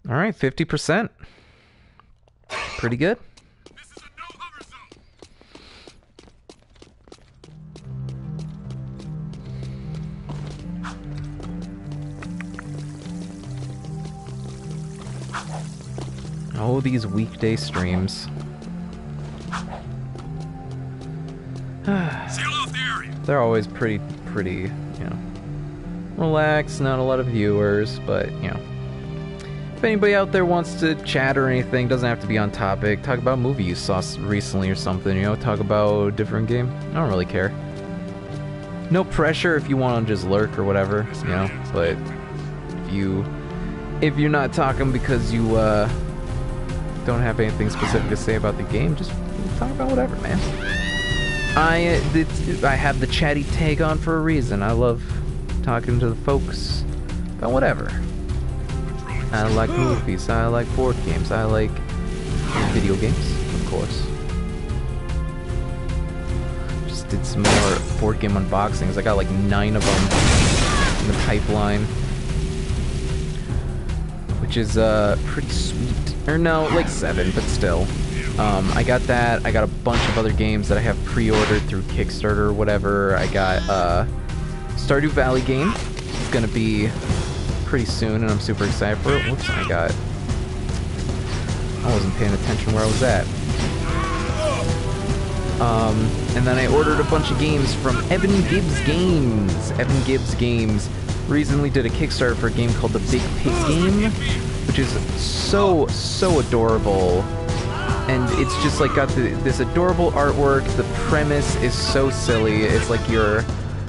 All right, 50%. Pretty good. These weekday streams.
the
They're always pretty, pretty, you know, relaxed, not a lot of viewers, but, you know. If anybody out there wants to chat or anything, doesn't have to be on topic, talk about a movie you saw recently or something, you know, talk about a different game. I don't really care. No pressure if you want to just lurk or whatever, you know, but if you if you're not talking because you uh don't have anything specific to say about the game, just talk about whatever, man. I uh, I have the chatty tag on for a reason. I love talking to the folks about whatever. I like movies. I like board games. I like video games, of course. Just did some more board game unboxings. I got like nine of them in the pipeline, which is uh pretty sweet. Or no, like seven, but still. Um, I got that. I got a bunch of other games that I have pre-ordered through Kickstarter or whatever. I got uh, Stardew Valley game. It's gonna be pretty soon, and I'm super excited for it. Whoops, I got. I wasn't paying attention where I was at. Um, and then I ordered a bunch of games from Evan Gibbs Games. Evan Gibbs Games recently did a Kickstarter for a game called The Big Pig Game, which is so, so adorable. And it's just like got the, this adorable artwork. The premise is so silly. It's like you're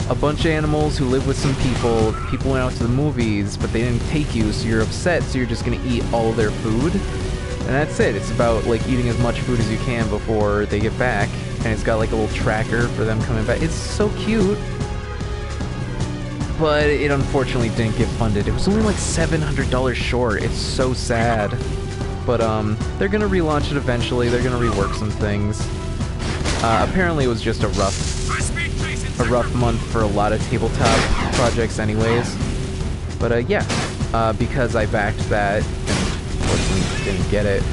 a bunch of animals who live with some people. People went out to the movies, but they didn't take you, so you're upset, so you're just gonna eat all their food. And that's it. It's about like eating as much food as you can before they get back. And it's got like a little tracker for them coming back. It's so cute. But it unfortunately didn't get funded. It was only like $700 short. It's so sad. But um, they're gonna relaunch it eventually. They're gonna rework some things. Uh, apparently, it was just a rough, a rough month for a lot of tabletop projects, anyways. But uh, yeah, uh, because I backed that and unfortunately didn't get it.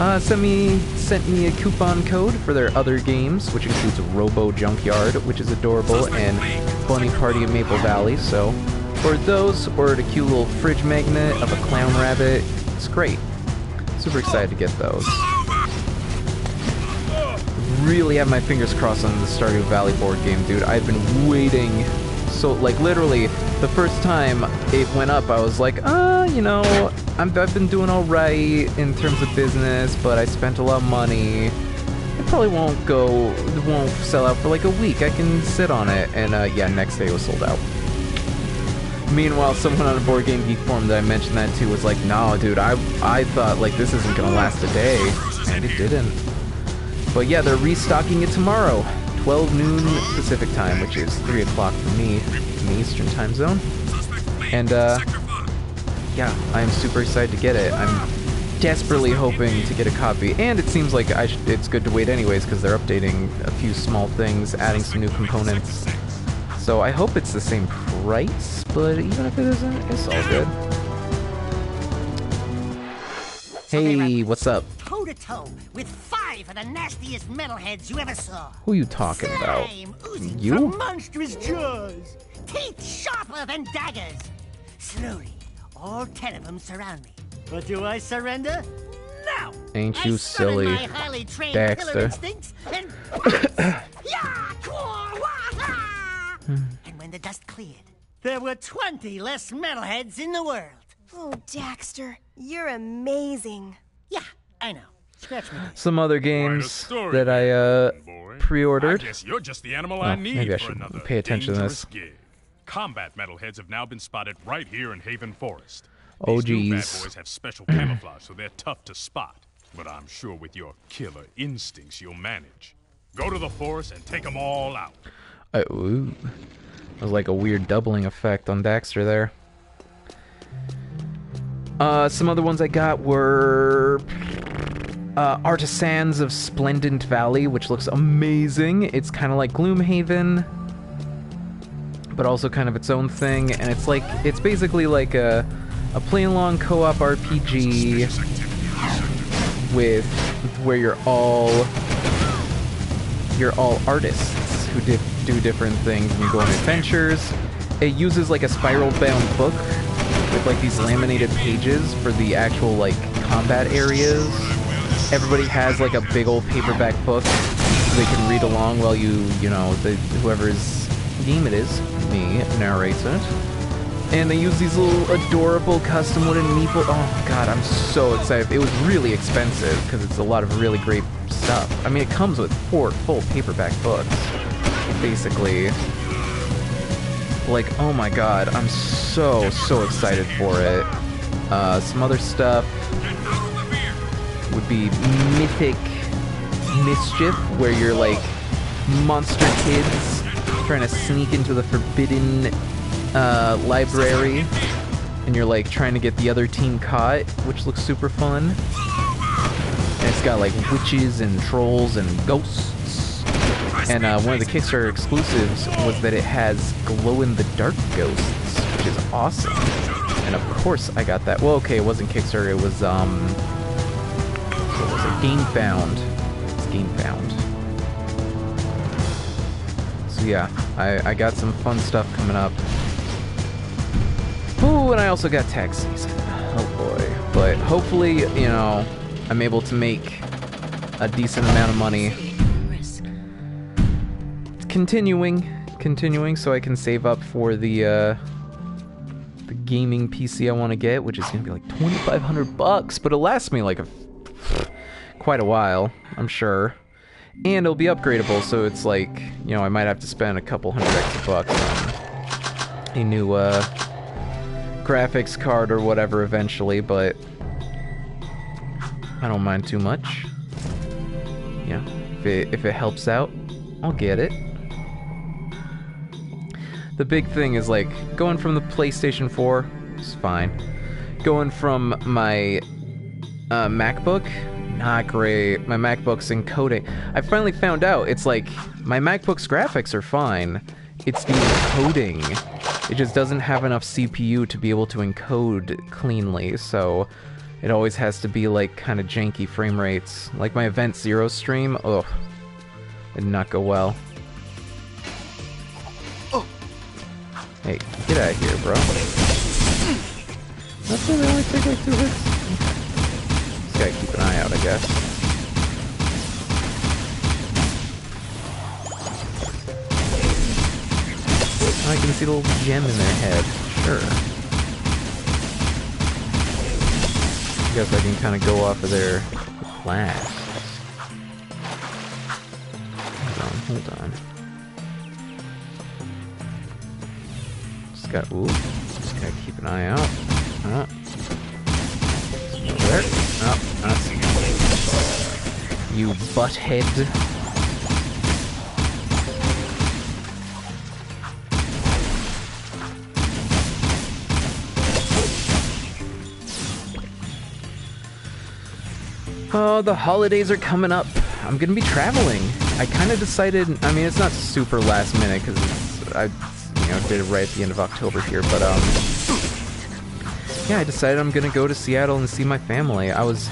Uh, sent me sent me a coupon code for their other games, which includes Robo Junkyard, which is adorable, and Bunny Party of Maple Valley. So, for those, or a cute little fridge magnet of a clown rabbit. It's great. Super excited to get those. Really have my fingers crossed on the Stardew Valley board game, dude. I've been waiting so like literally the first time it went up i was like uh you know I'm, i've been doing all right in terms of business but i spent a lot of money it probably won't go won't sell out for like a week i can sit on it and uh, yeah next day it was sold out meanwhile someone on a board game geek forum that i mentioned that to was like no dude i i thought like this isn't gonna last a day and it didn't but yeah they're restocking it tomorrow 12 noon Pacific time, which is 3 o'clock for me in the Eastern time zone. And, uh, yeah, I'm super excited to get it. I'm desperately hoping to get a copy, and it seems like I sh- it's good to wait anyways, because they're updating a few small things, adding some new components. So I hope it's the same price, but even if it isn't, it's all good. Hey, what's up?
Toe to toe with five of the nastiest metalheads you ever saw.
Who are you talking about? You?
monstrous jaws, teeth sharper than daggers. Slowly, all ten of them surround me. But do I surrender? No.
Ain't
I
you
summon
silly,
my highly trained
Daxter.
killer instincts and yeah, claw, wah, ha! And when the dust cleared, there were twenty less metalheads in the world.
Oh, Daxter, you're amazing.
Yeah, I know. Scratch me.
Some other games
story
that I uh pre-ordered.
I guess you're just the animal
Oh,
I need
maybe I should pay attention to this.
gig. Combat metalheads have now been spotted right here in Haven Forest.
Oh,
These new bad boys have special camouflage, so they're tough to spot. But I'm sure with your killer instincts, you'll manage. Go to the forest and take them all out.
Uh, ooh. That was like a weird doubling effect on Daxter there. Uh, some other ones I got were uh, Artisans of Splendent Valley, which looks amazing. It's kind of like Gloomhaven, but also kind of its own thing. And it's like it's basically like a a play along co-op RPG with where you're all you're all artists who di- do different things and you go on adventures. It uses like a spiral bound book with like these laminated pages for the actual like combat areas. Everybody has like a big old paperback book so they can read along while you, you know, the whoever's game it is, me, narrates it. And they use these little adorable custom wooden meeple. Oh god, I'm so excited. It was really expensive because it's a lot of really great stuff. I mean, it comes with four full paperback books, basically. Like, oh my god, I'm so, so excited for it. Uh, some other stuff would be Mythic Mischief, where you're like monster kids trying to sneak into the forbidden uh, library, and you're like trying to get the other team caught, which looks super fun. And it's got like witches and trolls and ghosts. And uh, one of the Kickstarter exclusives was that it has glow-in-the-dark ghosts, which is awesome. And of course I got that. Well, okay, it wasn't Kickstarter, it was, um... What was it? GameFound. It's GameFound. So yeah, I, I got some fun stuff coming up. And I also got tax season. Oh boy. But hopefully, you know, I'm able to make a decent amount of money. Continuing, continuing, so I can save up for the uh, the gaming PC I want to get, which is gonna be like 2,500 bucks, but it'll last me like a quite a while, I'm sure. And it'll be upgradable, so it's like, you know, I might have to spend a couple hundred extra bucks on a new uh, graphics card or whatever eventually, but I don't mind too much. Yeah, if it, if it helps out, I'll get it. The big thing is like going from the PlayStation 4 is fine. Going from my uh, MacBook, not great. My MacBook's encoding. I finally found out it's like my MacBook's graphics are fine. It's the encoding. It just doesn't have enough CPU to be able to encode cleanly, so it always has to be like kind of janky frame rates. Like my Event Zero stream, ugh, it did not go well. Hey, get out of here, bro. Nothing really take like two hits. Just gotta keep an eye out, I guess. I can see the little gem in their head. Sure. I guess I can kind of go off of their class. Hold on, hold on. Just got, ooh, just gotta keep an eye out. Uh, there. Oh, that's you butthead. Oh, the holidays are coming up. I'm gonna be traveling. I kind of decided. I mean, it's not super last minute because I, you know, did it right at the end of October here. But um, yeah, I decided I'm gonna go to Seattle and see my family. I was,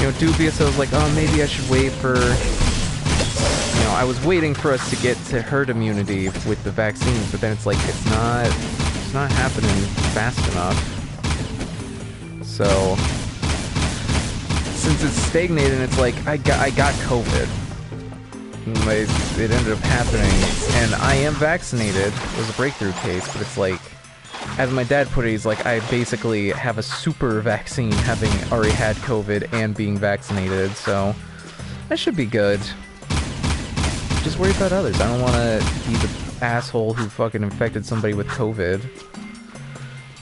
you know, dubious. I was like, oh, maybe I should wait for. You know, I was waiting for us to get to herd immunity with the vaccines, but then it's like it's not, it's not happening fast enough. So since it's stagnated, and it's like I got I got COVID. My, it ended up happening, and I am vaccinated. It was a breakthrough case, but it's like, as my dad put it, he's like, I basically have a super vaccine, having already had COVID and being vaccinated, so that should be good. Just worry about others. I don't want to be the asshole who fucking infected somebody with COVID,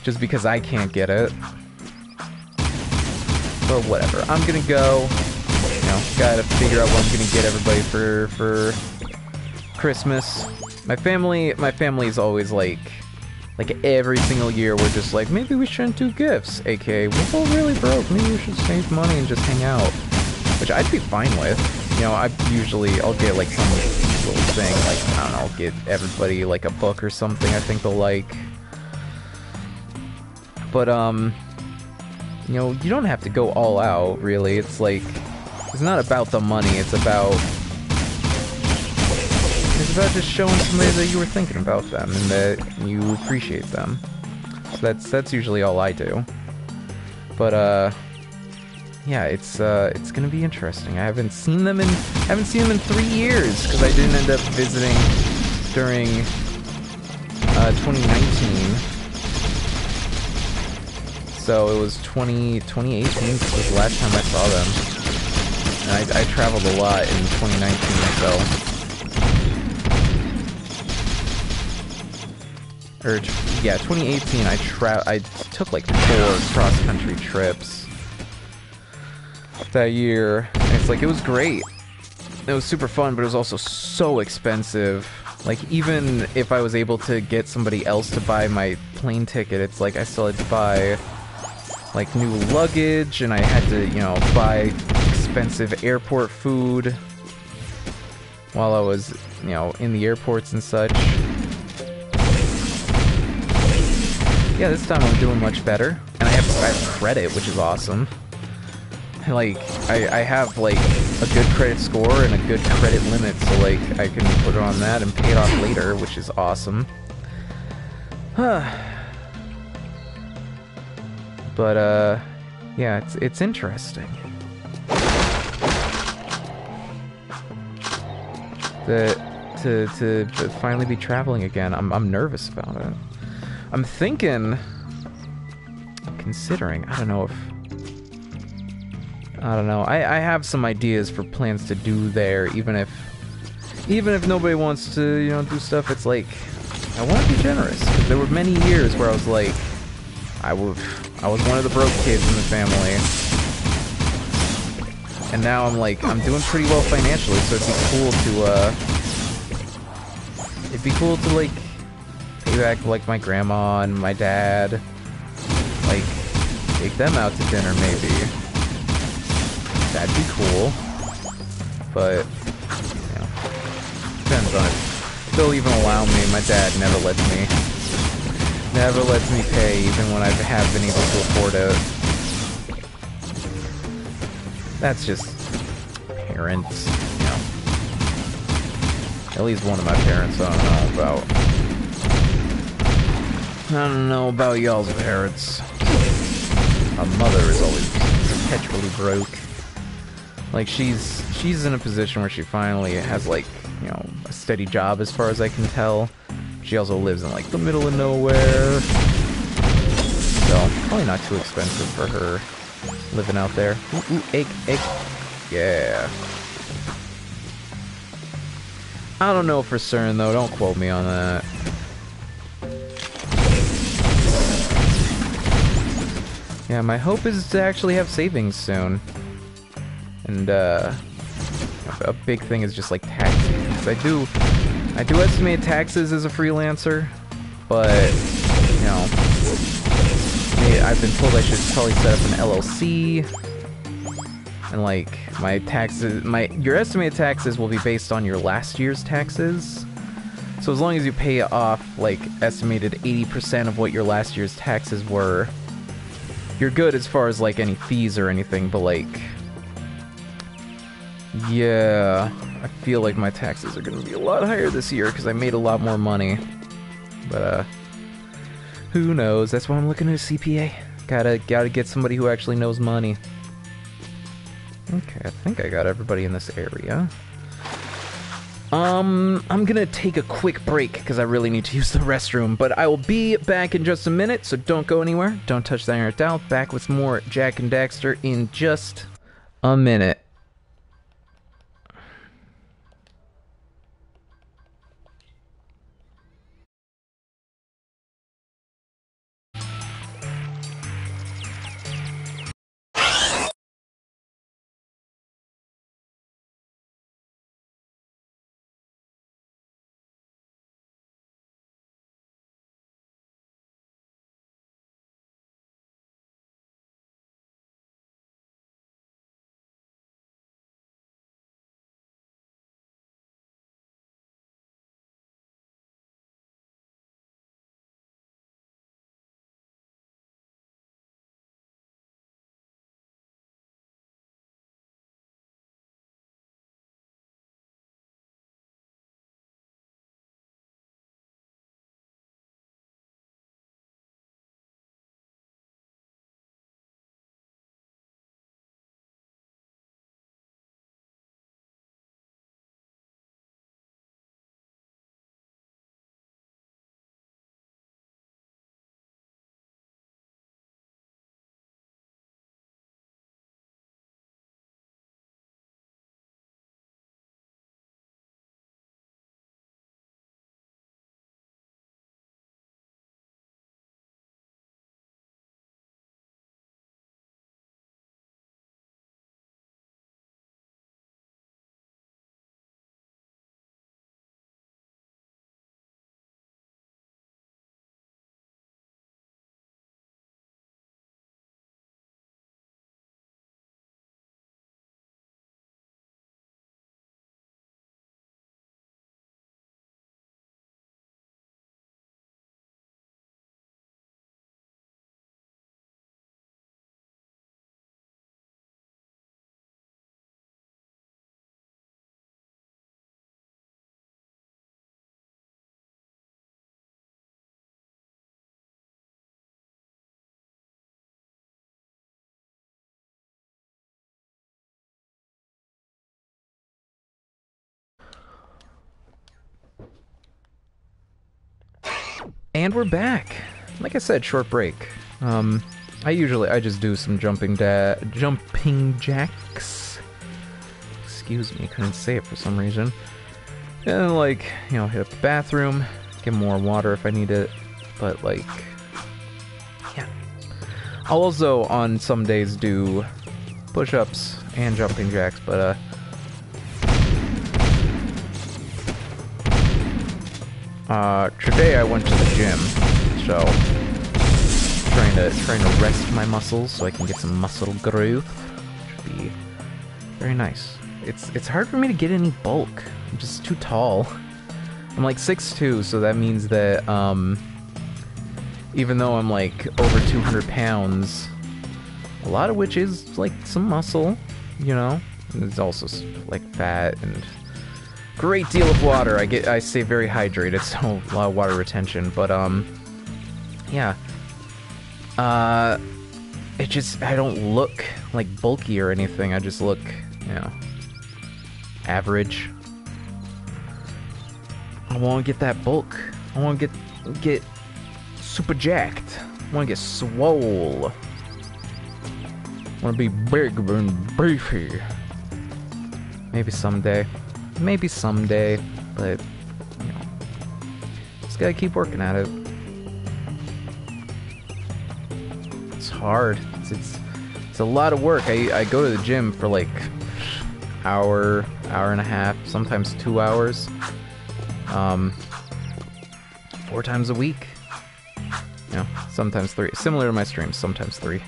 just because I can't get it. But whatever. I'm gonna go. You know, gotta figure out what I'm gonna get everybody for for Christmas. My family, my family is always like, like every single year we're just like, maybe we shouldn't do gifts. AKA, we're all really broke. Maybe we should save money and just hang out. Which I'd be fine with. You know, I usually I'll get like some little thing, like I don't know, I'll get everybody like a book or something I think they'll like. But um you know, you don't have to go all out, really. It's like, it's not about the money, it's about, it's about just showing somebody that you were thinking about them and that you appreciate them. So that's, that's usually all I do. But, uh, yeah, it's, uh, it's gonna be interesting. I haven't seen them in, I haven't seen them in three years, because I didn't end up visiting during, uh, 2019. So it was 20, 2018 was the last time I saw them. And I, I traveled a lot in 2019, so. Or, er, yeah, 2018, I tra- I took like four cross-country trips that year. And it's like, it was great. It was super fun, but it was also so expensive. Like, even if I was able to get somebody else to buy my plane ticket, it's like I still had to buy like new luggage and I had to, you know, buy expensive airport food while I was, you know, in the airports and such. Yeah, this time I'm doing much better. And I have, I have credit, which is awesome. Like, I, I have, like, a good credit score and a good credit limit, so, like, I can put it on that and pay it off later, which is awesome. But uh yeah, it's it's interesting. That to, to to finally be traveling again. I'm I'm nervous about it. I'm thinking considering, I don't know if I don't know. I, I have some ideas for plans to do there, even if even if nobody wants to, you know, do stuff, it's like I want to be generous. There were many years where I was like, I would, I was one of the broke kids in the family. And now I'm like, I'm doing pretty well financially, so it'd be cool to, uh, it'd be cool to, like, pay back, like, my grandma and my dad. Like, take them out to dinner, maybe. That'd be cool. But, you know, depends on if they'll even allow me. My dad never lets me. Never lets me pay, even when I have been able to afford it. That's just parents, you know. At least one of my parents I don't know about. I don't know about y'all's parents. My mother is always perpetually broke. Like she's she's in a position where she finally has like, you know, a steady job as far as I can tell. She also lives in like the middle of nowhere. So probably not too expensive for her living out there. Ooh, ooh, egg, egg. Yeah. I don't know for certain though, don't quote me on that. Yeah, my hope is to actually have savings soon. And uh a big thing is just like taxes. I do I do estimate taxes as a freelancer, but you know I've been told I should probably set up an LLC and like my taxes my your estimated taxes will be based on your last year's taxes. So as long as you pay off like estimated 80% of what your last year's taxes were, you're good as far as like any fees or anything, but like yeah, I feel like my taxes are going to be a lot higher this year because I made a lot more money. But uh who knows? That's why I'm looking at a CPA. Gotta gotta get somebody who actually knows money. Okay, I think I got everybody in this area. Um, I'm gonna take a quick break because I really need to use the restroom, but I will be back in just a minute, so don't go anywhere. Don't touch that iron dial. Back with more Jak and Daxter in just a minute. And we're back. Like I said, short break. Um, I usually I just do some jumping da jumping jacks. Excuse me, couldn't say it for some reason. And like, you know, hit up the bathroom, get more water if I need it. But like, yeah. I'll also on some days do push-ups and jumping jacks, but uh. Uh, today I went to the gym, so trying to trying to rest my muscles so I can get some muscle growth, which would be very nice. It's it's hard for me to get any bulk. I'm just too tall. I'm like 6'2", so that means that um, even though I'm like over 200 pounds, a lot of which is like some muscle, you know. And there's also like fat and great deal of water. I get I stay very hydrated, so a lot of water retention. But um, yeah. Uh, it just I don't look like bulky or anything. I just look, you know, average. I want to get that bulk. I want to get get super jacked. I want to get swole. I want to be big and beefy. Maybe someday. Maybe someday, but you know, just gotta keep working at it. It's hard. It's it's, it's a lot of work. I I go to the gym for like hour, hour and a half, sometimes two hours. Um, four times a week. You know, sometimes three. Similar to my streams, sometimes three.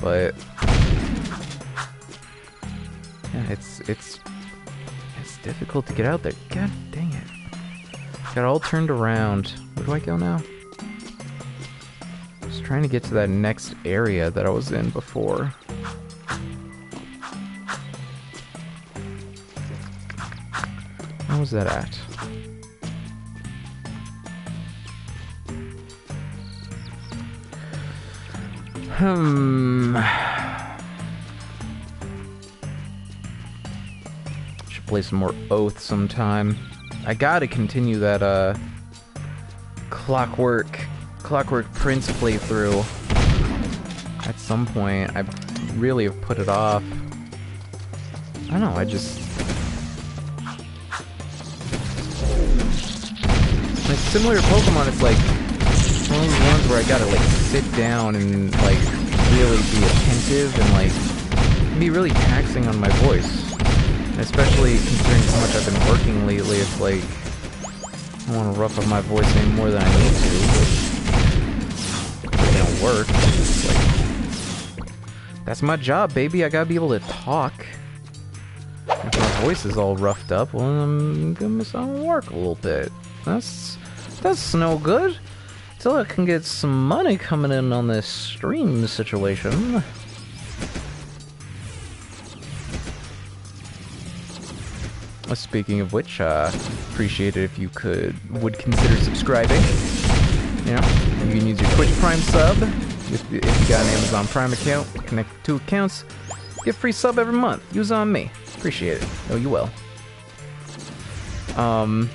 But yeah, it's it's it's difficult to get out there. God dang it! Got all turned around. Where do I go now? Just trying to get to that next area that I was in before. Where was that at? Hmm. Play some more Oath sometime. I gotta continue that, uh... Clockwork... Clockwork Prince playthrough. At some point. I really have put it off. I don't know, I just... Like, similar Pokemon, it's like... One of those ones where I gotta, like, sit down and, like, really be attentive and, like, be really taxing on my voice. Especially considering how much I've been working lately, it's like... I don't want to rough up my voice any more than I need to. It don't work. Like... That's my job, baby. I gotta be able to talk. If my voice is all roughed up, well, I'm gonna miss out on work a little bit. That's... That's no good. Till I can get some money coming in on this stream situation. Speaking of which, uh, appreciate it if you could would consider subscribing. You know, you can use your Twitch Prime sub if, you got an Amazon Prime account. Connect two accounts. Get free sub every month. Use on me. Appreciate it. Oh, you will. Um.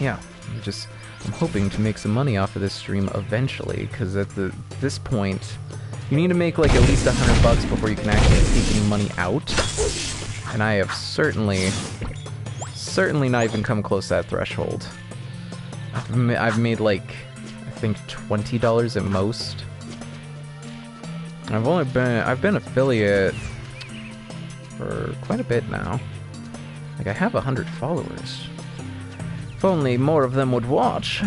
Yeah, I'm just I'm hoping to make some money off of this stream eventually, because at the this point, you need to make like at least a hundred bucks before you can actually take any money out. And I have certainly, certainly not even come close to that threshold. I've, ma I've made like, I think twenty dollars at most. I've only been I've been affiliate for quite a bit now. Like I have a hundred followers. If only more of them would watch.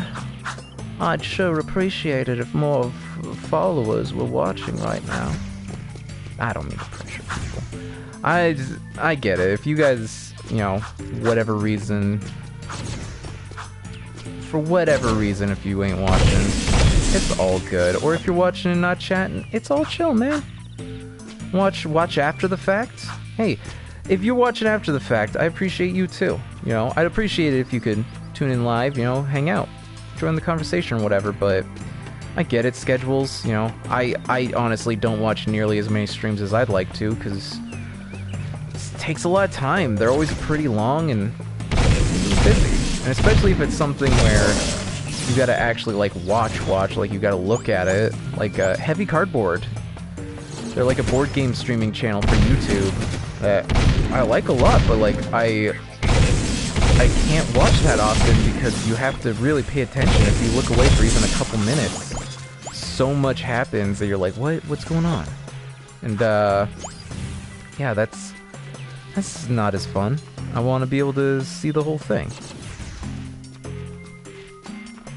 I'd sure appreciate it if more followers were watching right now. I don't mean. I, I get it. If you guys, you know, whatever reason, for whatever reason, if you ain't watching, it's all good. Or if you're watching and not chatting, it's all chill, man. Watch, watch after the fact. Hey, if you're watching after the fact, I appreciate you too. You know, I'd appreciate it if you could tune in live, you know, hang out, join the conversation or whatever, but I get it, schedules, you know, I, I honestly don't watch nearly as many streams as I'd like to, because takes a lot of time. They're always pretty long and busy. And especially if it's something where you gotta actually like watch, watch, like you gotta look at it. Like uh, Heavy Cardboard. They're like a board game streaming channel for YouTube that I like a lot, but like I I can't watch that often because you have to really pay attention. If you look away for even a couple minutes, so much happens that you're like, what? What's going on? And uh, yeah, that's that's not as fun. I want to be able to see the whole thing.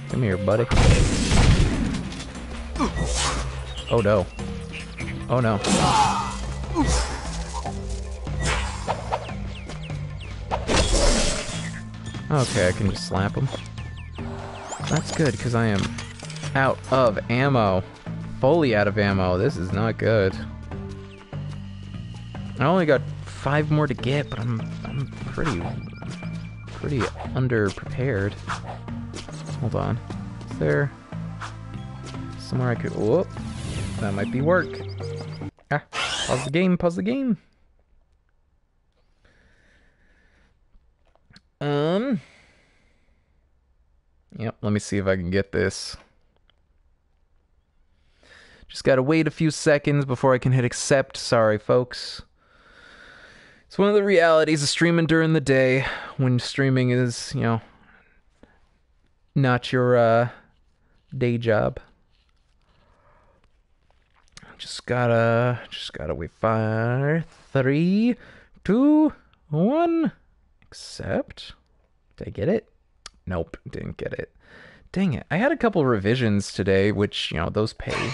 Come here, buddy. Oh no. Oh no. Okay, I can just slap him. That's good, because I am out of ammo. Fully out of ammo. This is not good. I only got five more to get, but I'm I'm pretty pretty underprepared. Hold on. Is there somewhere I could whoop? That might be work. Ah, pause the game, pause the game. Um. Yep, let me see if I can get this. Just gotta wait a few seconds before I can hit accept. Sorry, folks. It's one of the realities of streaming during the day when streaming is, you know, not your uh, day job. Just gotta, just gotta wait. Three, two, one. Accept. Did I get it? Nope, didn't get it. Dang it. I had a couple revisions today, which, you know, those pay.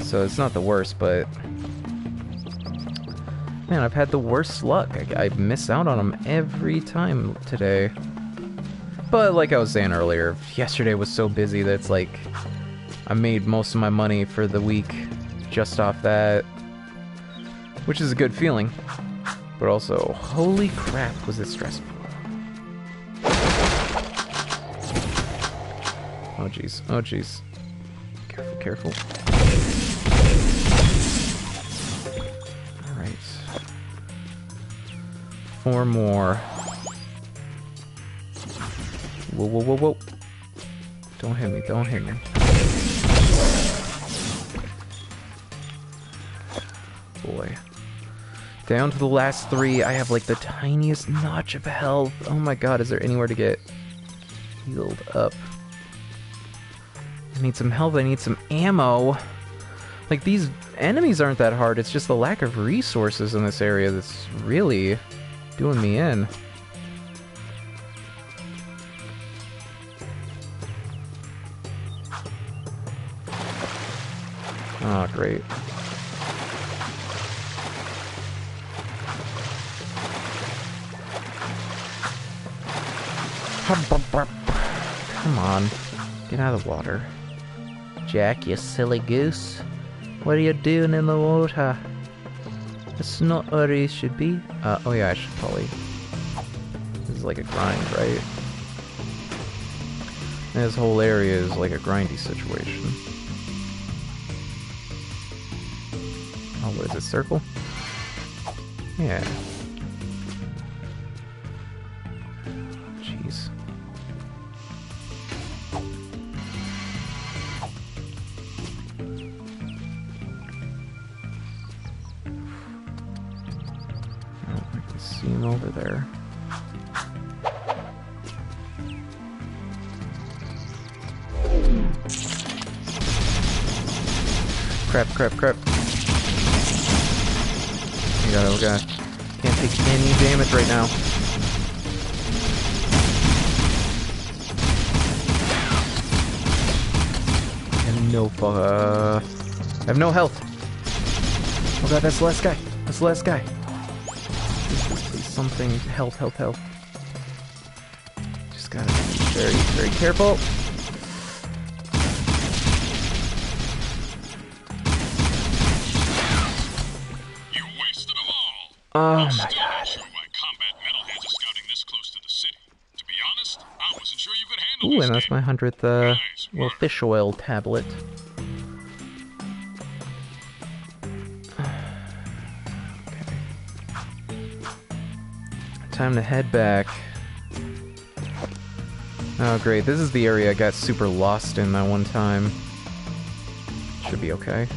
So it's not the worst, but... Man, I've had the worst luck. I, I miss out on them every time today. But like I was saying earlier, yesterday was so busy that it's like... I made most of my money for the week just off that. Which is a good feeling. But also, holy crap, was it stressful. Oh jeez, oh jeez. Careful, careful. Four more. Whoa, whoa, whoa, whoa. Don't hit me, don't hit me. Boy. Down to the last three. I have like the tiniest notch of health. Oh my god, is there anywhere to get healed up? I need some health, I need some ammo. Like, these enemies aren't that hard, it's just the lack of resources in this area that's really doing me in. Oh, great. Come on. Get out of the water. Jak, you silly goose. What are you doing in the water? It's not where you should be. Uh, oh yeah, I should probably... This is like a grind, right? This whole area is like a grindy situation. Oh, what is it, circle? Yeah. Can see him over there. Crap, crap, crap. We gotta, we gotta. Can't take any damage right now. I have no fu- uh, I have no health. Oh god, that's the last guy. That's the last guy. Something. Health, health, health. Just gotta be very, very careful. Oh my god. Ooh, and that's my hundredth uh, little fish oil tablet. Time to head back. Oh great, this is the area I got super lost in that one time. Should be okay.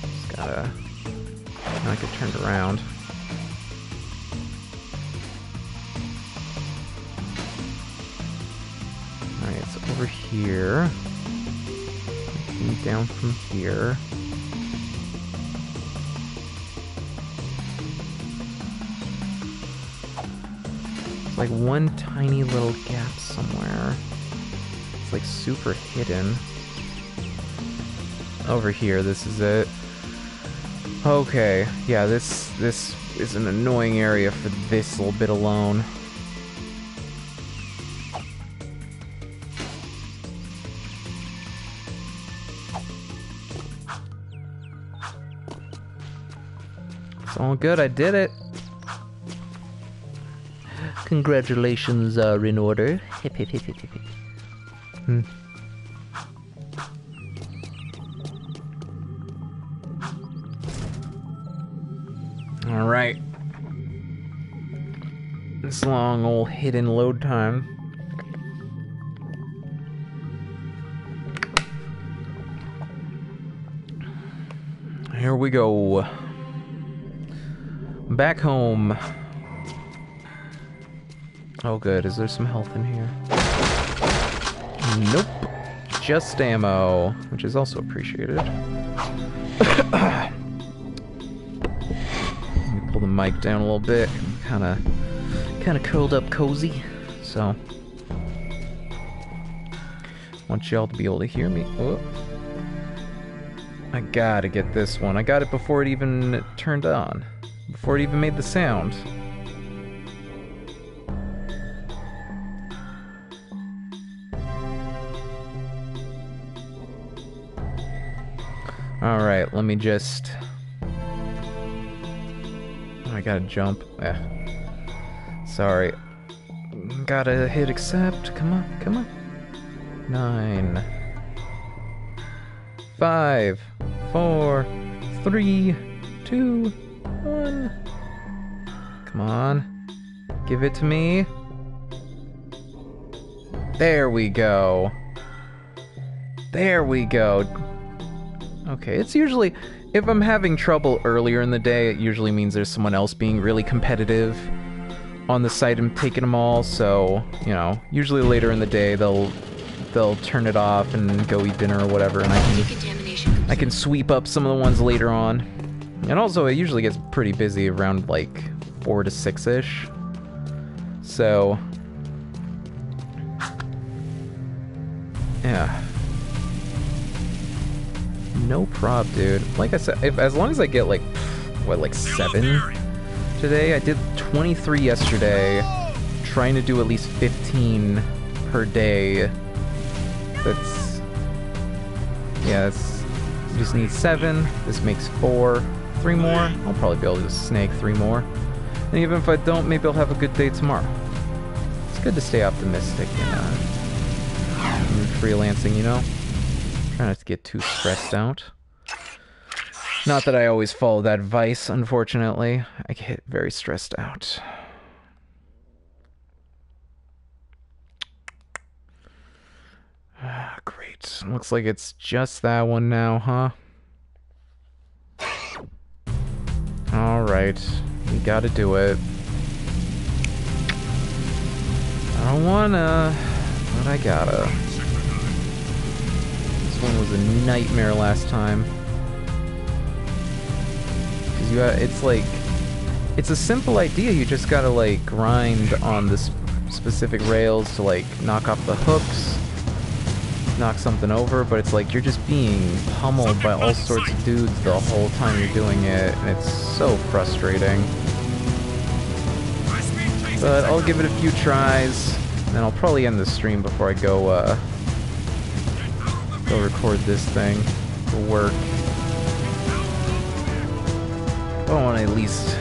Just gotta... Not get turned around. Alright, it's over here. Down from here. Like one tiny little gap somewhere. It's like super hidden. Over here, this is it. Okay, yeah, this this is an annoying area for this little bit alone. It's all good, I did it. Congratulations are in order. Hip hip hip hip hip hip. Hmm. All right. This long old hidden load time. Here we go. Back home. Oh, good. Is there some health in here? Nope. Just ammo, which is also appreciated. Let me pull the mic down a little bit. Kind of, kind of curled up, cozy. So, want y'all to be able to hear me. Oh. I gotta get this one. I got it before it even turned on. Before it even made the sound. Alright, let me just... I gotta jump. Eh. Sorry. Gotta hit accept. Come on, come on. Nine. Five. Four. Three. Two. One. Come on. Give it to me. There we go. There we go. Okay, it's usually if I'm having trouble earlier in the day, it usually means there's someone else being really competitive on the site and taking them all. So you know, usually later in the day they'll they'll turn it off and go eat dinner or whatever, and I can I can sweep up some of the ones later on. And also, it usually gets pretty busy around like four to six ish. So No prob, dude. Like I said, if as long as I get like what, like seven today. I did 23 yesterday. Trying to do at least 15 per day. That's yeah. Just need seven. This makes four. Three more. I'll probably be able to snag three more. And even if I don't, maybe I'll have a good day tomorrow. It's good to stay optimistic and uh, in freelancing, you know. Try not to get too stressed out. Not that I always follow that advice, unfortunately. I get very stressed out. Ah, great. Looks like it's just that one now, huh? Alright. We gotta do it. I don't wanna, but I gotta. One was a nightmare last time. Cause you, it's like, it's a simple idea. You just gotta like grind on this specific rails to like knock off the hooks, knock something over. But it's like you're just being pummeled by all sorts of dudes the whole time you're doing it, and it's so frustrating. But I'll give it a few tries, and I'll probably end the stream before I go. Uh, go record this thing for work. I want to at least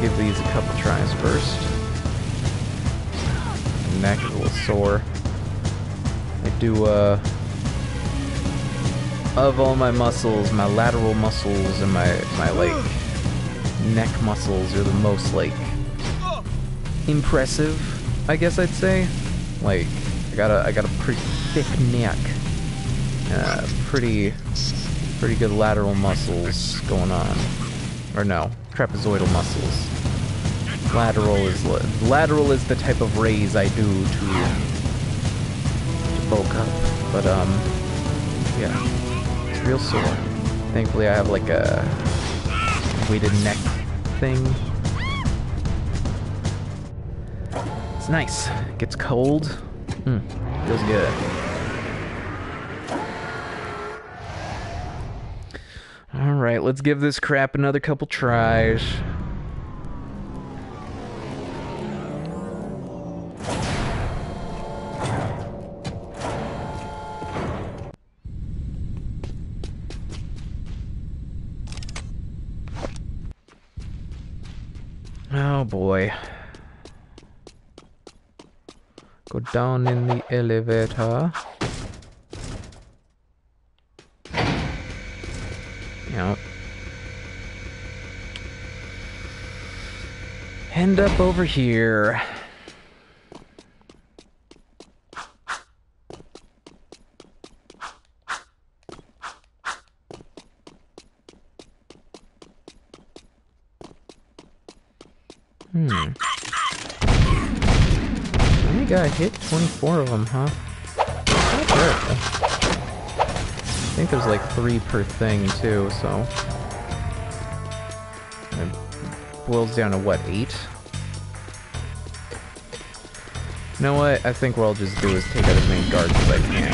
give these a couple tries first. My neck is a little sore. I do, uh... Of all my muscles, my lateral muscles and my, my, like, neck muscles are the most, like, impressive, I guess I'd say. Like, I got a I got a pretty thick neck. Uh, pretty pretty good lateral muscles going on. Or no, trapezoidal muscles. Lateral is lateral is the type of raise I do to, to bulk up. But um, yeah, it's real sore. Thankfully, I have like a weighted neck thing. It's nice. It gets cold. Hmm. Feels good. Let's give this crap another couple tries. Oh boy. Go down in the elevator. Yep. End up over here. Hmm. Only got hit 24 of them, huh? I think there's like three per thing too, so boils down to what, eight? You know what? I think what I'll just do is take out as many guards as I can.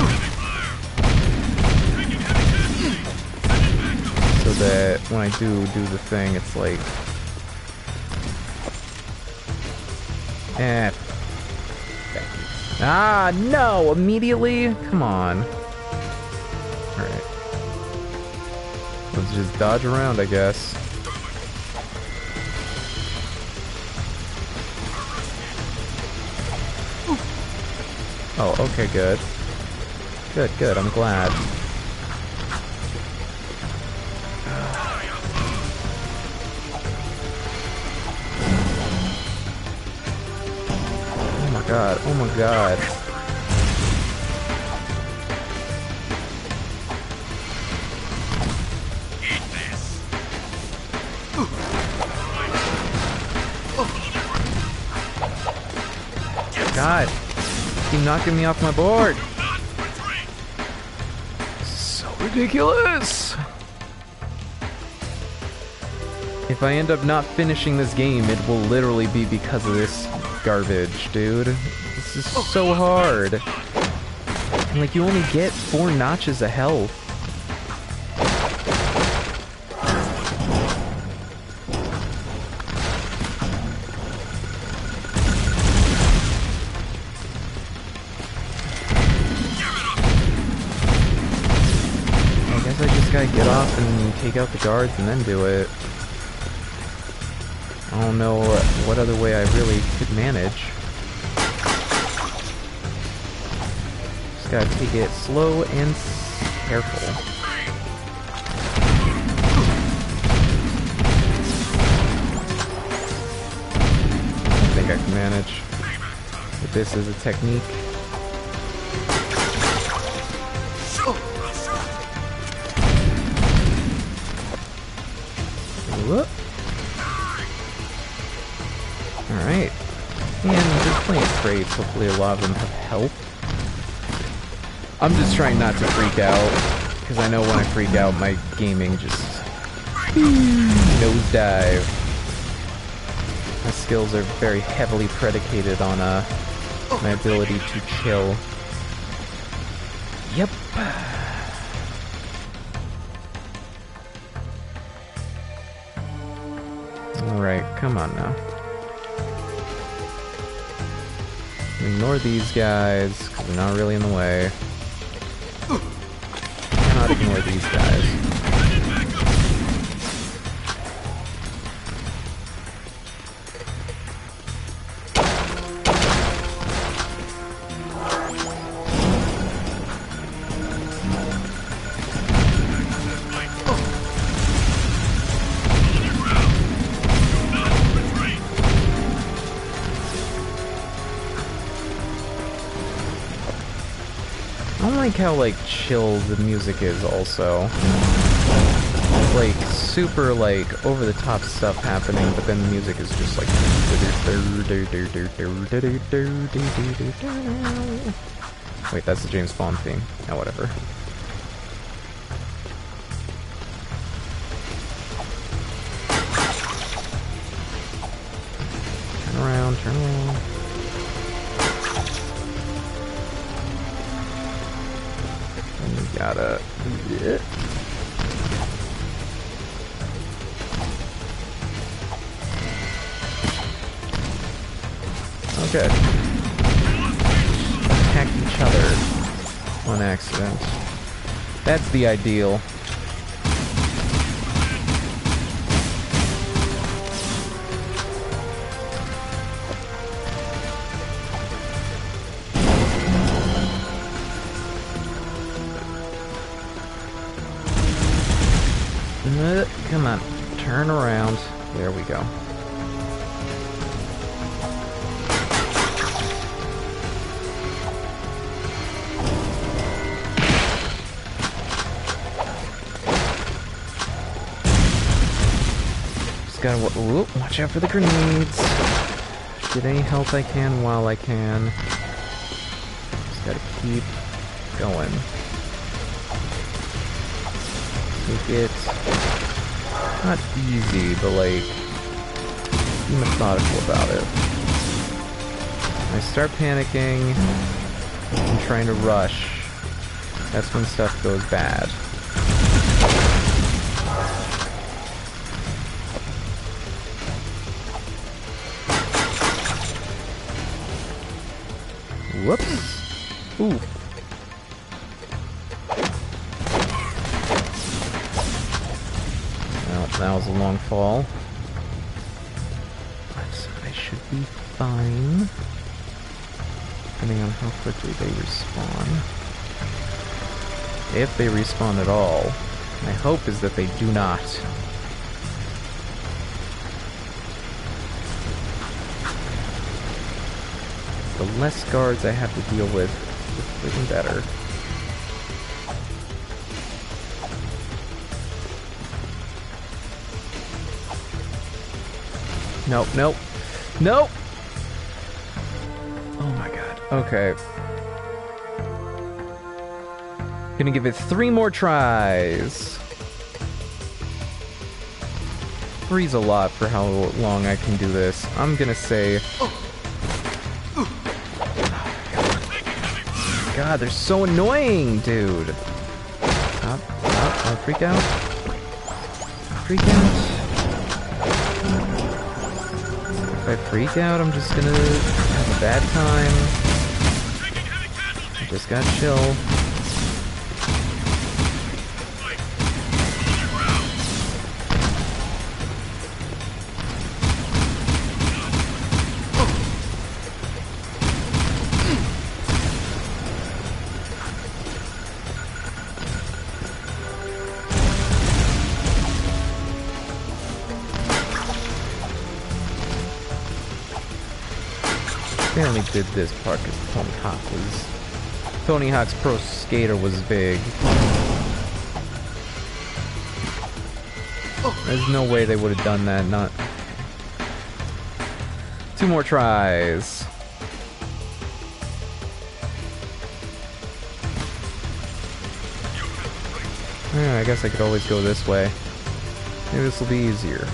So that when I do do the thing, it's like Eh. Ah, no! Immediately? Come on. Alright. Let's just dodge around, I guess. Oh, okay, good. Good, good, I'm glad. Oh my god, oh my god. Knocking me off my board. So ridiculous. If I end up not finishing this game, it will literally be because of this garbage, dude. This is so hard. And, like, you only get four notches of health. Take out the guards and then do it. I don't know what other way I really could manage. Just gotta take it slow and careful. I think I can manage. This is a technique. Hopefully a lot of them have health. I'm just trying not to freak out, because I know when I freak out, my gaming just nosedive. My skills are very heavily predicated on uh, my ability to chill. Yep. Alright, come on now. Ignore these guys, because they're not really in the way. Cannot ignore these guys. How like chill the music is also. Like super like over the top stuff happening, but then the music is just like Wait, that's the James Bond theme. Now whatever. Turn around, turn around. Gotta... Yeah. Okay. Attack each other on accident. That's the ideal. Watch out for the grenades. Get any health I can while I can. Just gotta keep going. Take it. Not easy, but like be methodical about it. When I start panicking and trying to rush, that's when stuff goes bad. Respawn at all. My hope is that they do not. The less guards I have to deal with, the freaking better. Nope, nope. Nope! Oh my god. Okay. Gonna give it three more tries. Three's a lot for how long I can do this. I'm gonna say... God, they're so annoying, dude. Don't freak out. Freak out. If I freak out, I'm just gonna have a bad time. I just got chill. Did this part because Tony Hawk was... Tony Hawk's Pro Skater was big. There's no way they would have done that, not... Two more tries. Yeah, I guess I could always go this way. Maybe this will be easier.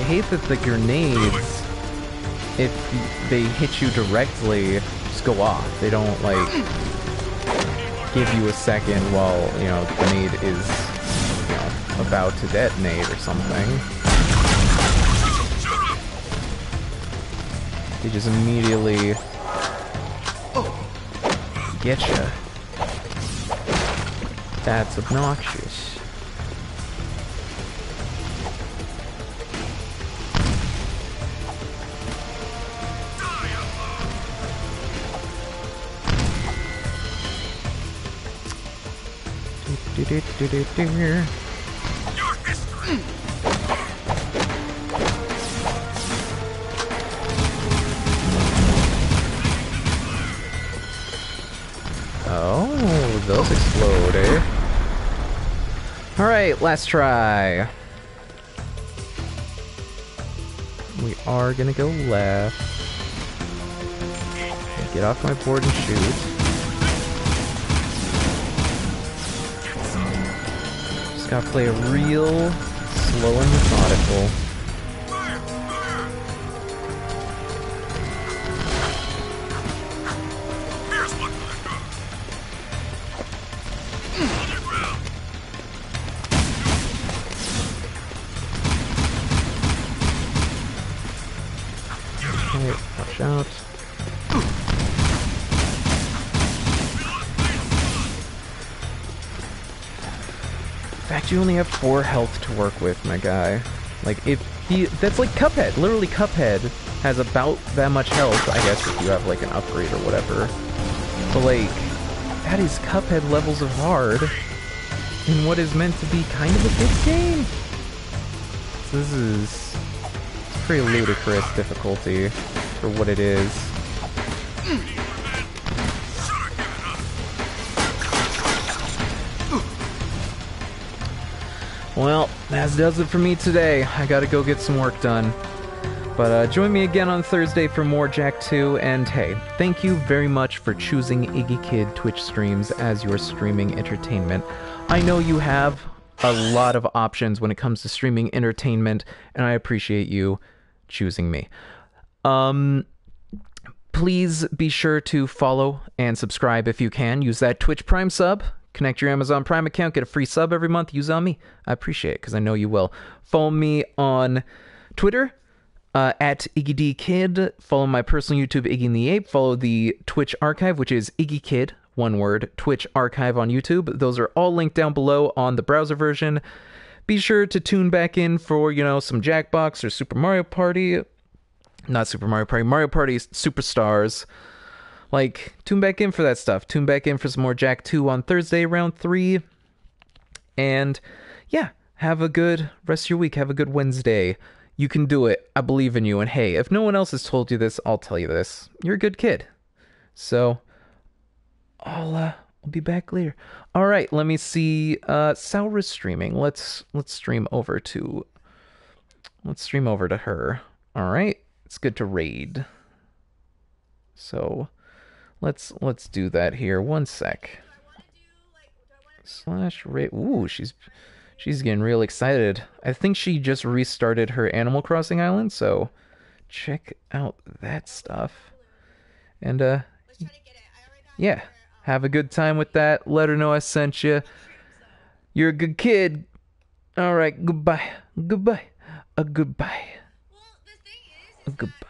I hate that the grenades, if they hit you directly, just go off. They don't, like, give you a second while, you know, the grenade is, you know, about to detonate or something. They just immediately get you. That's obnoxious. Oh, those explode, eh? Alright, last try. We are gonna go left. Get off my board and shoot. Gotta play a real slow and methodical. Okay, watch out. Fact, you only have four health to work with, my guy. Like, if he... That's like Cuphead. Literally, Cuphead has about that much health, I guess, if you have, like, an upgrade or whatever. But, like, that is Cuphead levels of hard in what is meant to be kind of a good game. This is... Pretty ludicrous difficulty for what it is. Well, that does it for me today. I gotta go get some work done. But uh, join me again on Thursday for more Jak 2. And hey, thank you very much for choosing Iggykidd Twitch streams as your streaming entertainment. I know you have a lot of options when it comes to streaming entertainment, and I appreciate you choosing me. Um, please be sure to follow and subscribe if you can. Use that Twitch Prime sub. Connect your Amazon Prime account, get a free sub every month. Use on me. I appreciate it because I know you will. Follow me on Twitter uh, at Iggy D Kid. Follow my personal YouTube, Iggy and the Ape. Follow the Twitch archive, which is Iggykidd, one word, Twitch archive on YouTube. Those are all linked down below on the browser version. Be sure to tune back in for, you know, some Jackbox or Super Mario Party. Not Super Mario Party, Mario Party Superstars. Like, tune back in for that stuff. Tune back in for some more Jak 2 on Thursday, round 3. And yeah, have a good rest of your week. Have a good Wednesday. You can do it. I believe in you. And hey, if no one else has told you this, I'll tell you this. You're a good kid. So, I'll uh, I'll be back later. All right, let me see. Uh, Saura's streaming. Let's let's stream over to. Let's stream over to her. All right, it's good to raid. So, let's let's do that here. One sec. Slash raid. Ooh, she's she's getting real excited. I think she just restarted her Animal Crossing island, so check out that stuff. And uh, yeah, have a good time with that. Let her know I sent you. You're a good kid. All right, goodbye, goodbye, a goodbye, a goodbye.